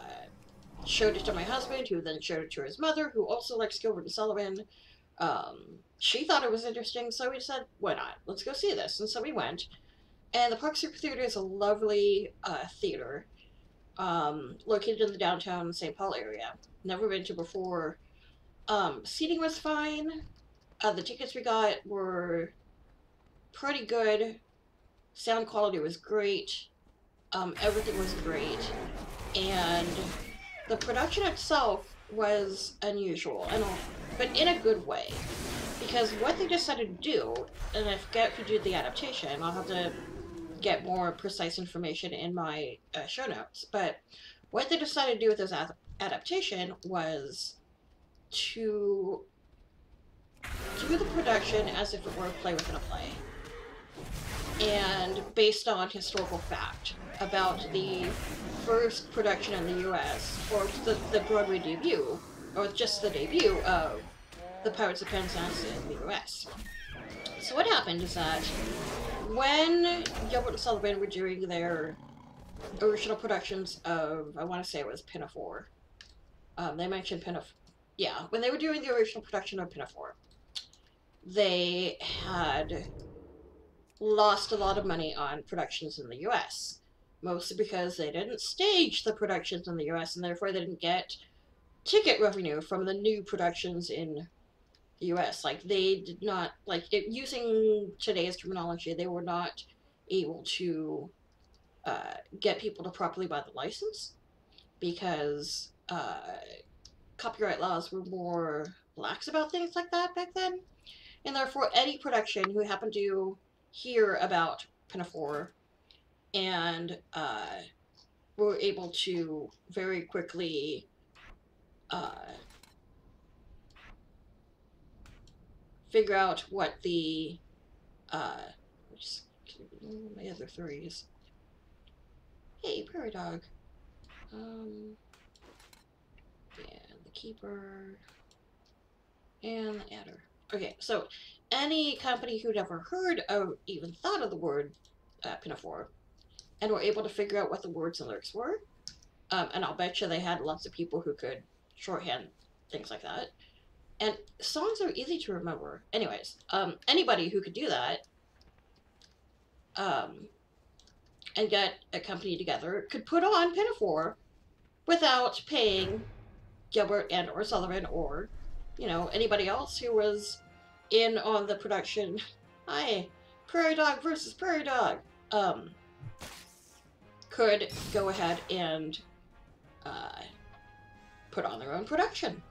A: showed it to my husband, who then showed it to his mother, who also likes Gilbert and Sullivan. Um, she thought it was interesting, so we said, why not? Let's go see this. And so we went. And the Park Square Theater is a lovely uh, theater um, located in the downtown St. Paul area. Never been to before. Um, seating was fine. Uh, the tickets we got were pretty good. Sound quality was great. Um, everything was great. And the production itself was unusual, and but in a good way. Because what they decided to do, and I forget who did the adaptation, I'll have to get more precise information in my uh, show notes, but what they decided to do with this ad adaptation was to do the production as if it were a play within a play. And based on historical fact about the first production in the US, or the, the Broadway debut, or just the debut of the Pirates of Penzance in the US. So what happened is that when Gilbert and Sullivan were doing their original productions of, I want to say it was Pinafore, um, they mentioned Pinafore, yeah, when they were doing the original production of Pinafore, they had lost a lot of money on productions in the US, mostly because they didn't stage the productions in the US, and therefore they didn't get ticket revenue from the new productions in US. Like they did not like it, using today's terminology, they were not able to uh, get people to properly buy the license because uh, copyright laws were more lax about things like that back then. And therefore, any production who happened to hear about Pinafore and uh, were able to very quickly uh, figure out what the uh my other threes. Hey, prairie dog. Um, yeah, the keeper. And the adder. Okay, so any company who'd ever heard of, even thought of the word uh, Pinafore, and were able to figure out what the words and lyrics were, um, and I'll bet you they had lots of people who could shorthand things like that. And songs are easy to remember. Anyways, um, anybody who could do that um, and get a company together could put on Pinafore without paying Gilbert and or Sullivan or, you know, anybody else who was in on the production. Hi, Prairie Dog versus Prairie Dog. Um, could go ahead and uh, put on their own production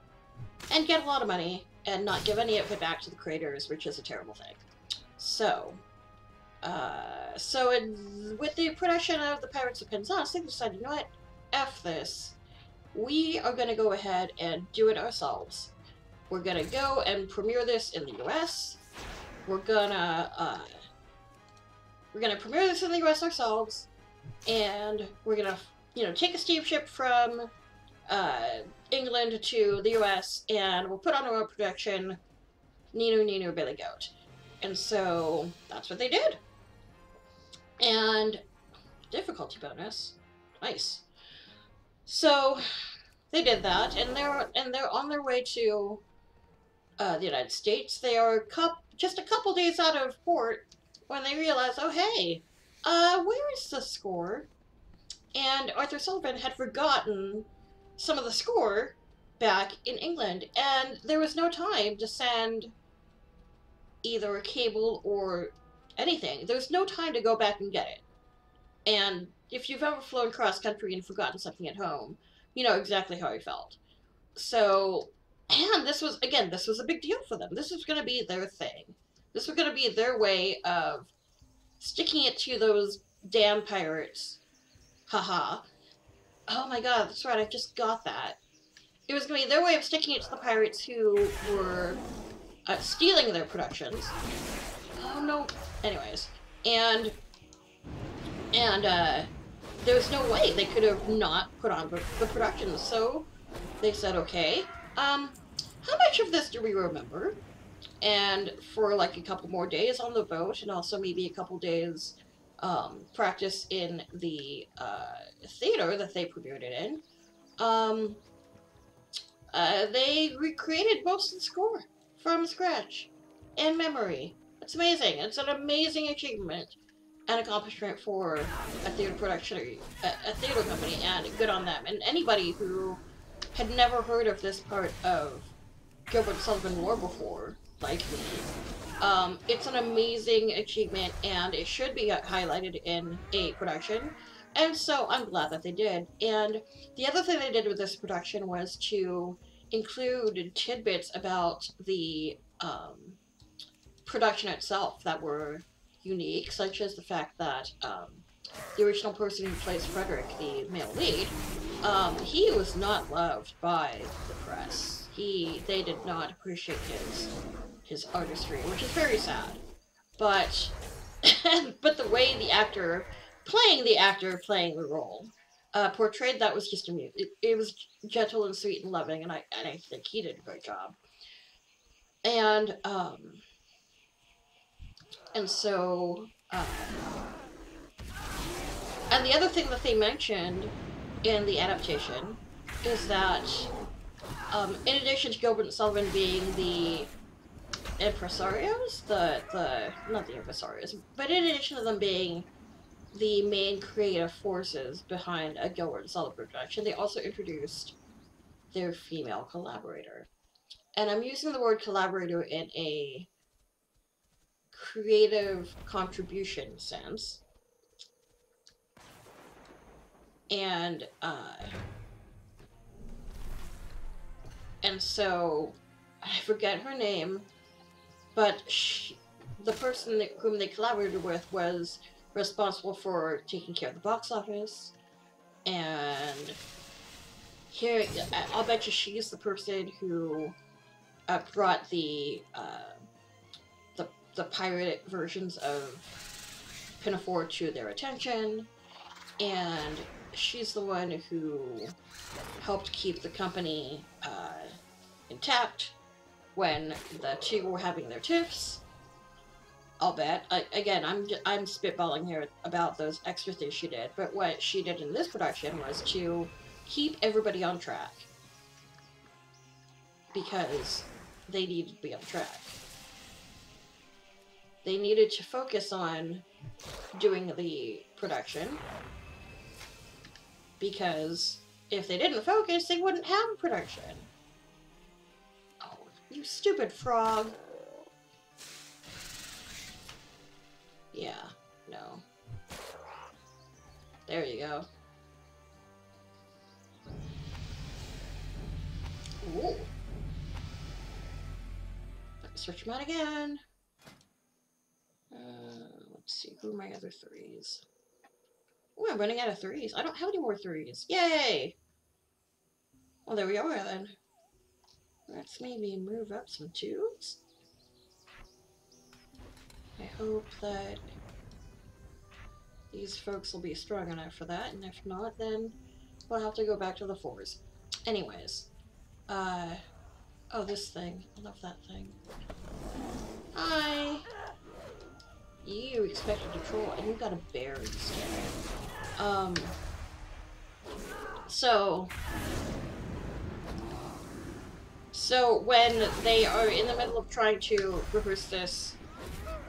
A: and get a lot of money and not give any of it back to the creators, which is a terrible thing. So, uh, so in, with the production of the Pirates of Penzance, they decided, you know what, f this. We are going to go ahead and do it ourselves. We're going to go and premiere this in the U.S. We're gonna, uh, we're gonna premiere this in the U.S. ourselves, and we're gonna, you know, take a steamship from uh, England to the U.S. and we'll put on our own production, Nino Nino Billy Goat, and so that's what they did. And difficulty bonus, nice. So they did that, and they're and they're on their way to uh, the United States. They are cup just a couple days out of port when they realize, oh hey, uh, where is the score? And Arthur Sullivan had forgotten some of the score back in England, and there was no time to send either a cable or anything. There's no time to go back and get it. And if you've ever flown cross country and forgotten something at home, you know exactly how I felt. So, and this was, again, this was a big deal for them. This was going to be their thing. This was going to be their way of sticking it to those damn pirates. Haha. Oh my god, that's right, I just got that. It was going to be their way of sticking it to the pirates who were uh, stealing their productions. Oh no. Anyways, and and uh, there was no way they could have not put on the, the productions. So they said, okay, um, how much of this do we remember? And for like a couple more days on the boat, and also maybe a couple days um, practice in the uh, theater that they premiered it in, um, uh, they recreated most of the score from scratch in memory. It's amazing. It's an amazing achievement and accomplishment for a theater production, a, a theater company, and good on them. And anybody who had never heard of this part of Gilbert Sullivan War before, like me, um, it's an amazing achievement, and it should be highlighted in a production. And so I'm glad that they did. And the other thing they did with this production was to include tidbits about the um, production itself that were unique, such as the fact that um, the original person who plays Frederick, the male lead, um, he was not loved by the press. He, they did not appreciate his his artistry, which is very sad. But, [LAUGHS] but the way the actor playing the actor playing the role uh, portrayed that was just amusing. It, it was gentle and sweet and loving, and I and I think he did a great job. And um, and so, uh, and the other thing that they mentioned in the adaptation is that, um, in addition to Gilbert and Sullivan being the impresarios, the the not the impresarios, but in addition to them being the main creative forces behind a Gilbert and Sullivan production, they also introduced their female collaborator. And I'm using the word collaborator in a creative contribution sense. And, uh, and so, I forget her name, but she, the person that, whom they collaborated with was responsible for taking care of the box office, and here, I'll bet you she's the person who uh, brought the uh, the pirate versions of Pinafore to their attention, and she's the one who helped keep the company uh, intact when the two were having their tiffs. I'll bet. I, again, I'm I'm spitballing here about those extra things she did, but what she did in this production was to keep everybody on track because they needed to be on track. They needed to focus on doing the production because if they didn't focus, they wouldn't have production. Oh, you stupid frog. Yeah, no. There you go. Ooh. Let me search them out again. Uh, let's see, who are my other threes? Ooh, I'm running out of threes. I don't have any more threes. Yay! Well, there we are then. Let's maybe move up some tubes. I hope that these folks will be strong enough for that, and if not, then we'll have to go back to the fours. Anyways, uh, oh, this thing. I love that thing. Hi! You expected to troll, and you got a bear instead. Um, so, so when they are in the middle of trying to rehearse this,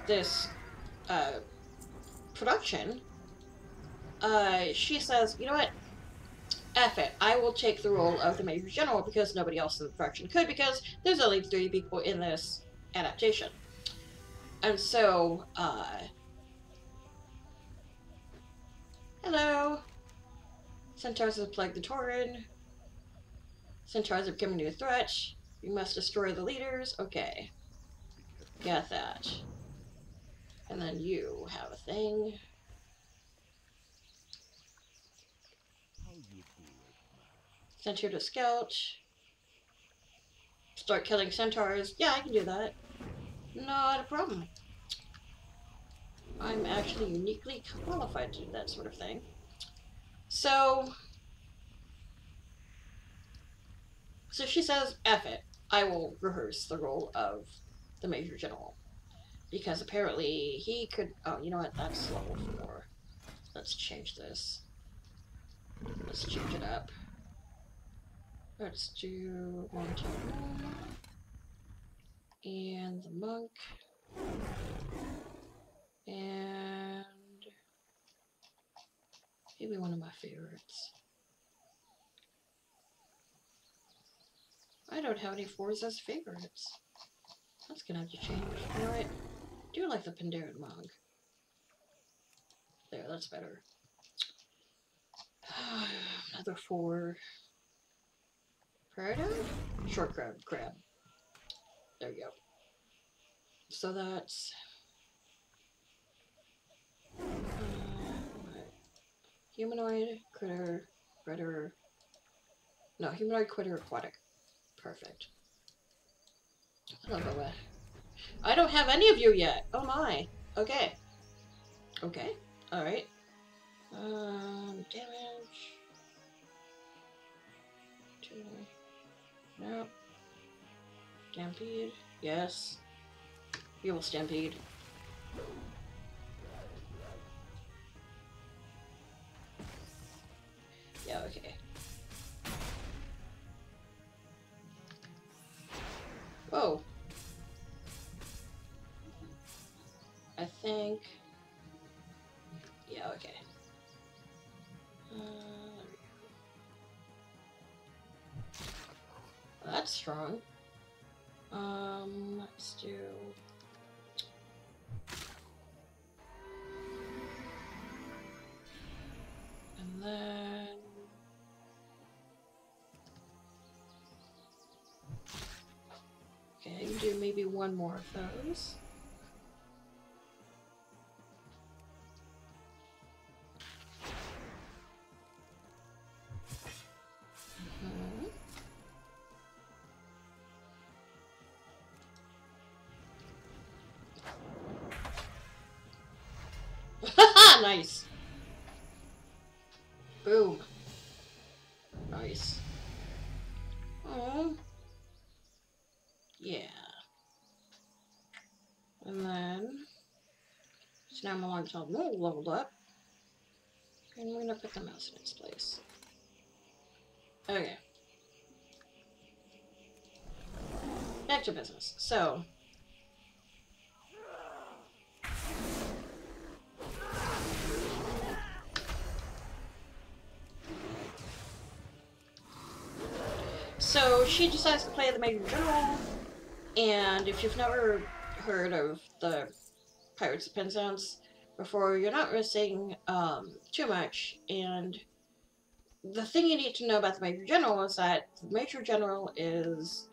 A: this, uh, production, uh, she says, you know what? F it. I will take the role of the Major General because nobody else in the production could because there's only three people in this adaptation. And so, uh... Hello! Centaurs have plagued the Tauren. Centaurs are becoming a threat. We must destroy the leaders. Okay. Got that. And then you have a thing. Sent you to scout. Start killing centaurs. Yeah, I can do that. Not a problem. I'm actually uniquely qualified to do that sort of thing. So... So she says, F it. I will rehearse the role of the Major General. Because apparently he could... Oh, you know what? That's level 4. Let's change this. Let's change it up. Let's do one, two, one. And the monk. And maybe one of my favorites. I don't have any fours as favorites. That's gonna have to change. You know what? I do like the Pandaren monk. There, that's better. [SIGHS] Another four. Predator? Short crab. Crab. There we go. So that's... Uh, humanoid, critter, critter... No, humanoid, critter, aquatic. Perfect. I love that. I don't have any of you yet! Oh my! Okay. Okay. Alright. Um, damage... Two... No. Stampede. Yes. You will stampede. Yeah, okay. Whoa. I think... Yeah, okay. Uh, there we go. That's strong. Um, let's do... And then... Okay, do maybe one more of those. Mhm. [LAUGHS] nice. So now my alarm's all leveled up. And we're gonna put the mouse in its place. Okay. Back to business. So, So she decides to play the Major General, and if you've never heard of the Pirates of Penzance before, you're not missing um, too much. And the thing you need to know about the Major General is that the Major General is,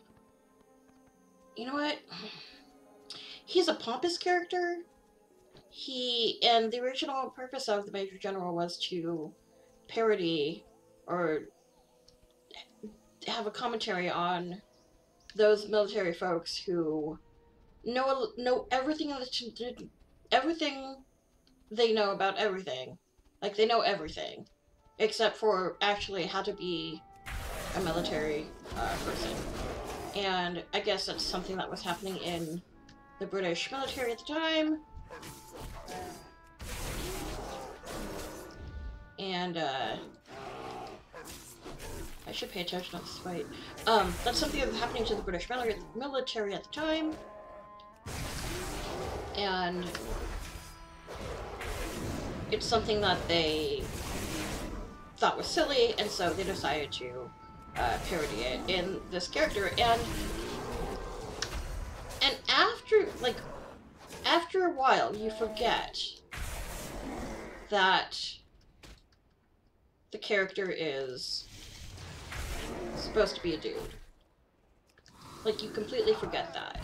A: you know what? [SIGHS] He's a pompous character. He and the original purpose of the Major General was to parody or have a commentary on those military folks who know know everything everything they know about everything. Like they know everything, except for actually how to be a military uh, person. And I guess that's something that was happening in the British military at the time. And uh, I should pay attention to this fight. Um, that's something that was happening to the British military at the time. And it's something that they thought was silly, and so they decided to uh, parody it in this character. And and after, like, after a while, you forget that the character is supposed to be a dude. Like, you completely forget that.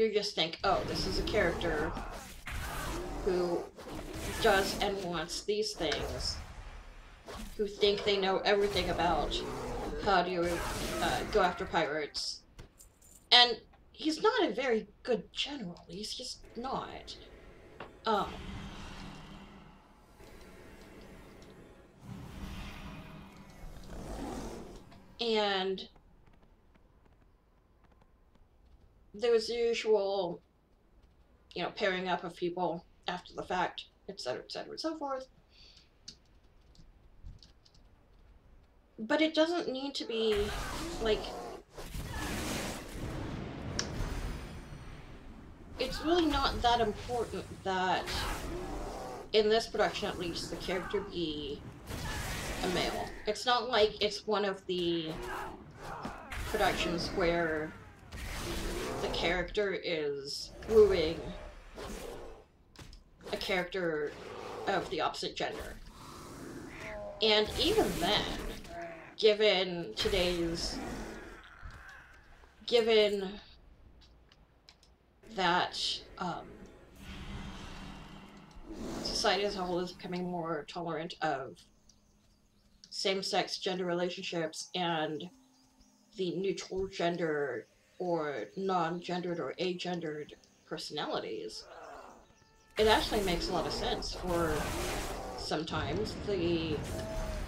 A: You just think, oh, this is a character who does and wants these things, who think they know everything about how to uh, go after pirates. And he's not a very good general. He's just not. Um, and there was the usual, you know, pairing up of people after the fact, etc., etc., and so forth. But it doesn't need to be, like, it's really not that important that, in this production at least, the character be a male. It's not like it's one of the productions where the character is wooing a character of the opposite gender. And even then, given today's given that um, society as a whole is becoming more tolerant of same-sex gender relationships and the neutral gender or non-gendered or agendered personalities, it actually makes a lot of sense for sometimes the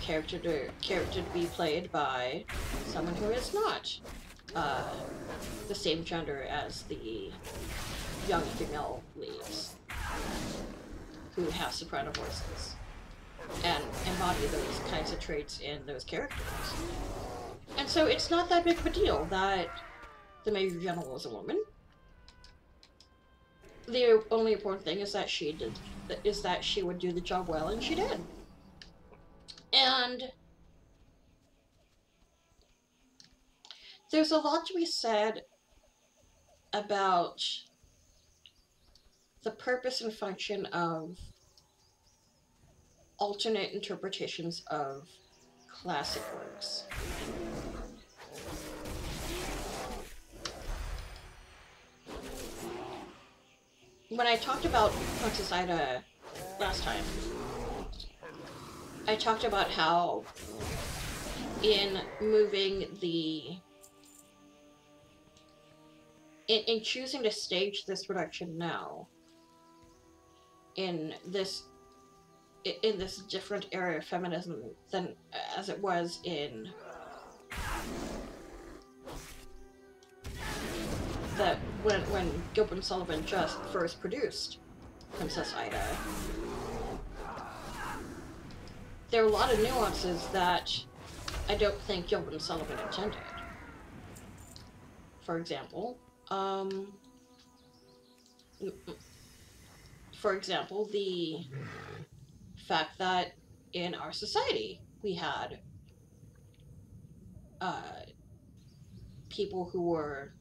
A: character to character to be played by someone who is not uh, the same gender as the young female leads who have soprano voices and embody those kinds of traits in those characters. And so it's not that big of a deal that the Major General was a woman. The only important thing is that she did is that she would do the job well, and she did. And there's a lot to be said about the purpose and function of alternate interpretations of classic works. When I talked about Princess Ida last time, I talked about how in moving the in, in choosing to stage this production now in this in this different area of feminism than as it was in that when when Gilbert and Sullivan just first produced Princess Ida, there are a lot of nuances that I don't think Gilbert and Sullivan intended. For example, um, for example, the fact that in our society we had uh, people who were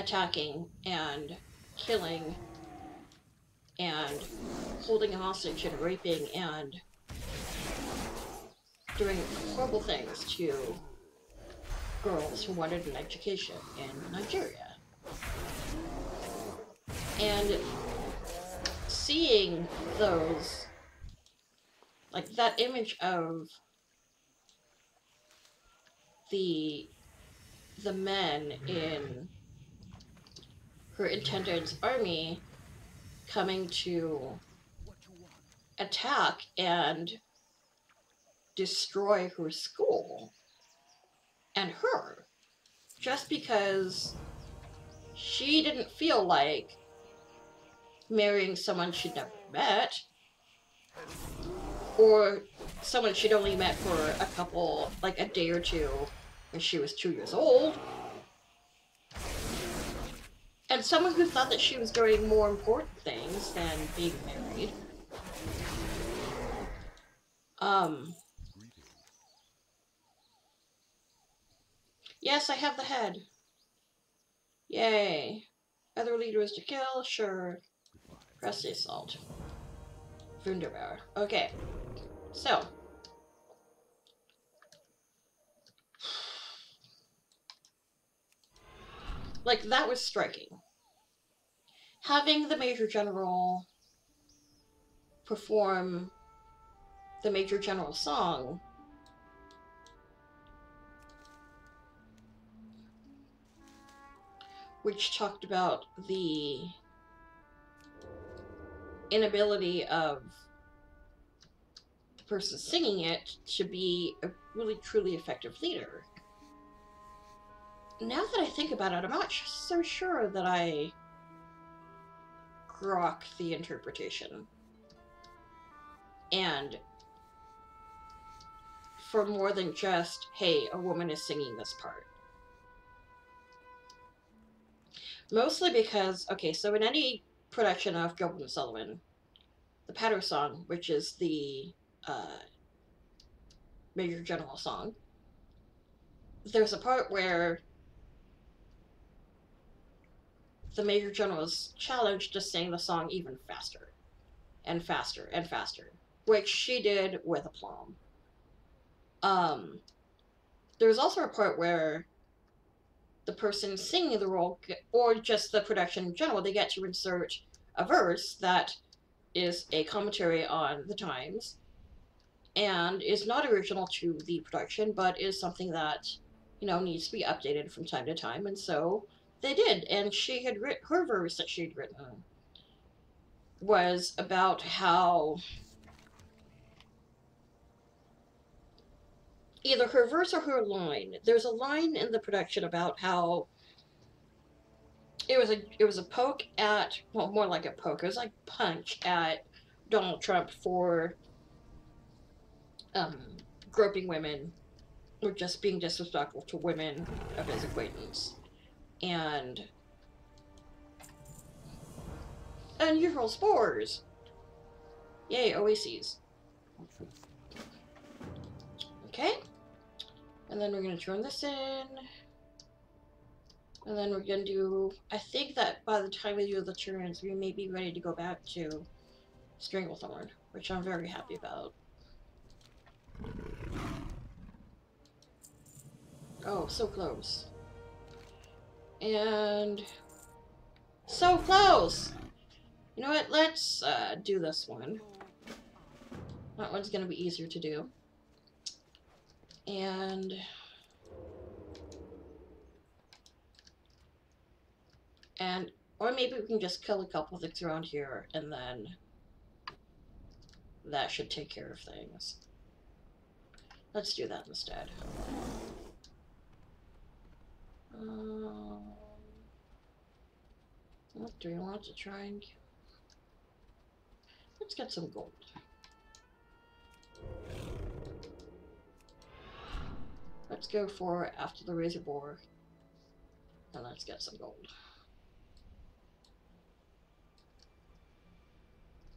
A: attacking and killing and holding hostage and raping and doing horrible things to girls who wanted an education in Nigeria. And seeing those, like that image of the the men in her intended's army coming to attack and destroy her school and her. Just because she didn't feel like marrying someone she'd never met or someone she'd only met for a couple like a day or two when she was two years old and someone who thought that she was doing more important things than being married um Yes, I have the head. Yay. Other leaders to kill? Sure. Press the assault. Wunderbar. Okay. So. Like, that was striking. Having the Major General perform the Major General song which talked about the inability of the person singing it to be a really truly effective leader. Now that I think about it, I'm not so sure that I grok the interpretation. And for more than just, hey, a woman is singing this part. Mostly because, okay, so in any production of Gilbert and Sullivan, the Patter song, which is the uh, Major General song, there's a part where the Major General is challenged to sing the song even faster and faster and faster, which she did with aplomb. Um, there's also a part where the person singing the role or just the production in general, they get to insert a verse that is a commentary on the times and is not original to the production, but is something that, you know, needs to be updated from time to time. And so they did. And she had written her verse that she'd written was about how either her verse or her line. There's a line in the production about how it was a it was a poke at well more like a poke. It was like punch at Donald Trump for um, groping women or just being disrespectful to women of his acquaintance. And unusual spores. Yay, oases. Okay. And then we're going to turn this in. And then we're going to do... I think that by the time we do the turns, we may be ready to go back to Stranglethorn, which I'm very happy about. Oh, so close. And... So close! You know what, let's uh, do this one. That one's going to be easier to do. And... And, or maybe we can just kill a couple things around here, and then that should take care of things. Let's do that instead. Um, What do we want to try and Let's get some gold. Let's go for after the razor boar. And let's get some gold.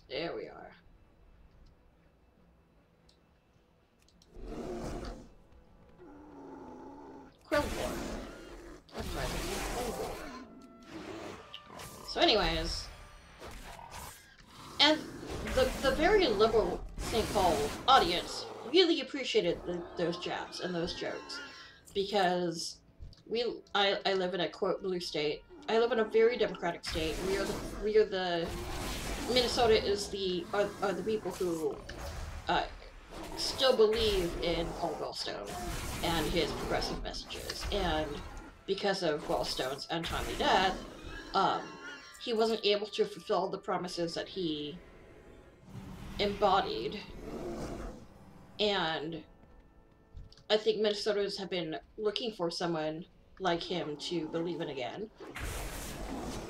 A: There we are. That's right, Quillboar. So anyways, and the, the very liberal St. Paul audience really appreciated the, those jabs and those jokes because we I, I live in a quote blue state. I live in a very democratic state. We are the we are the Minnesota is the are, are the people who uh, still believe in Paul Wellstone and his progressive messages. And because of Wellstone's untimely death, um, he wasn't able to fulfill the promises that he embodied. And I think Minnesotans have been looking for someone like him to believe in again.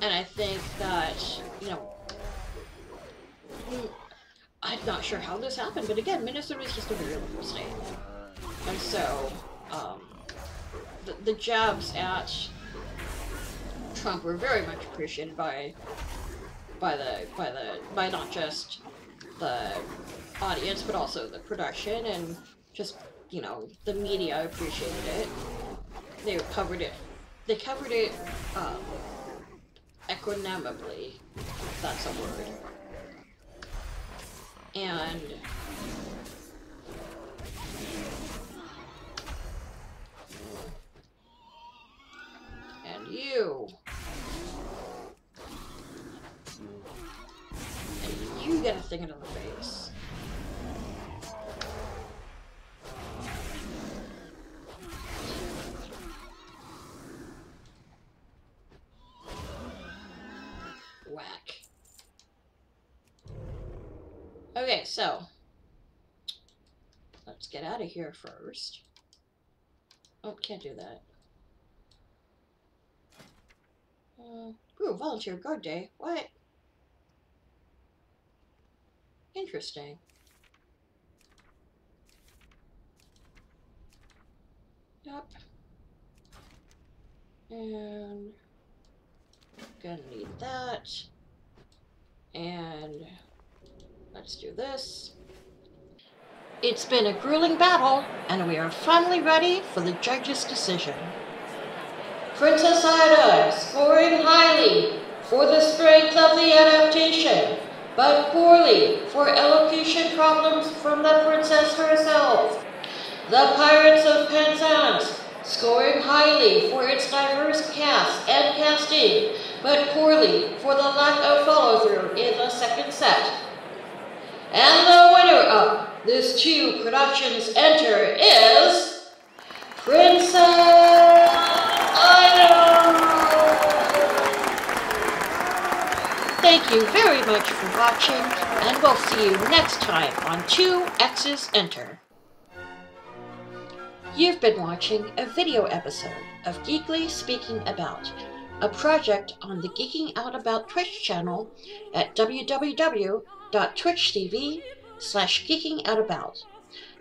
A: And I think that, you know, I'm not sure how this happened, but again, Minnesota is just a very liberal state. And so, um, the, the jabs at Trump were very much appreciated by by the by the by not just the audience but also the production and just you know the media appreciated it. They covered it. They covered it um, equanimably. If that's a word. And and you get a thing in the face. Whack. Okay, so let's get out of here first. Oh, can't do that. Uh, ooh, volunteer guard day. What? Interesting. Yep. And gonna need that. And let's do this. It's been a grueling battle, and we are finally ready for the judge's decision. Princess Ida scoring highly for the strength of the adaptation, but poorly for elocution problems from the princess herself. The Pirates of Penzance scoring highly for its diverse cast and casting, but poorly for the lack of follow-through in the second set. And the winner of this two productions enter is Princess Thank you very much for watching, and we'll see you next time on 2 X's Enter. You've been watching a video episode of Geekly Speaking About, a project on the Geeking Out About Twitch channel at www.twitch.tv slash geekingoutabout.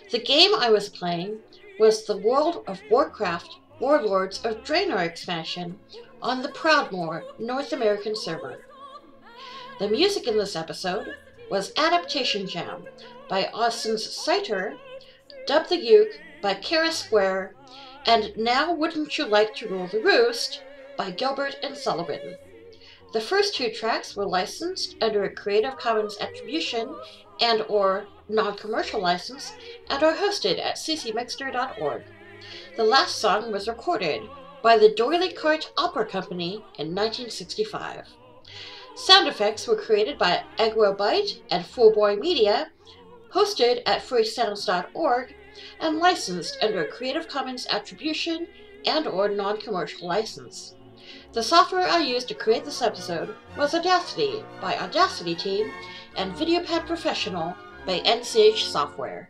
A: The game I was playing was the World of Warcraft Warlords of Draenor expansion on the Proudmoore North American server. The music in this episode was Adaptation Jam by Aussens@iter, Dub the Uke by Kara Square, and Now Wouldn't You Like to Rule the Roost by Gilbert and Sullivan. The first two tracks were licensed under a Creative Commons Attribution and or non-commercial license and are hosted at ccmixter.org. The last song was recorded by the D'Oyly Carte Opera Company in 1965. Sound effects were created by eguobyte and FoolBoy Media, hosted at freesounds.org, and licensed under a Creative Commons Attribution and or non-commercial license. The software I used to create this episode was Audacity by Audacity Team and VideoPad Professional by NCH Software.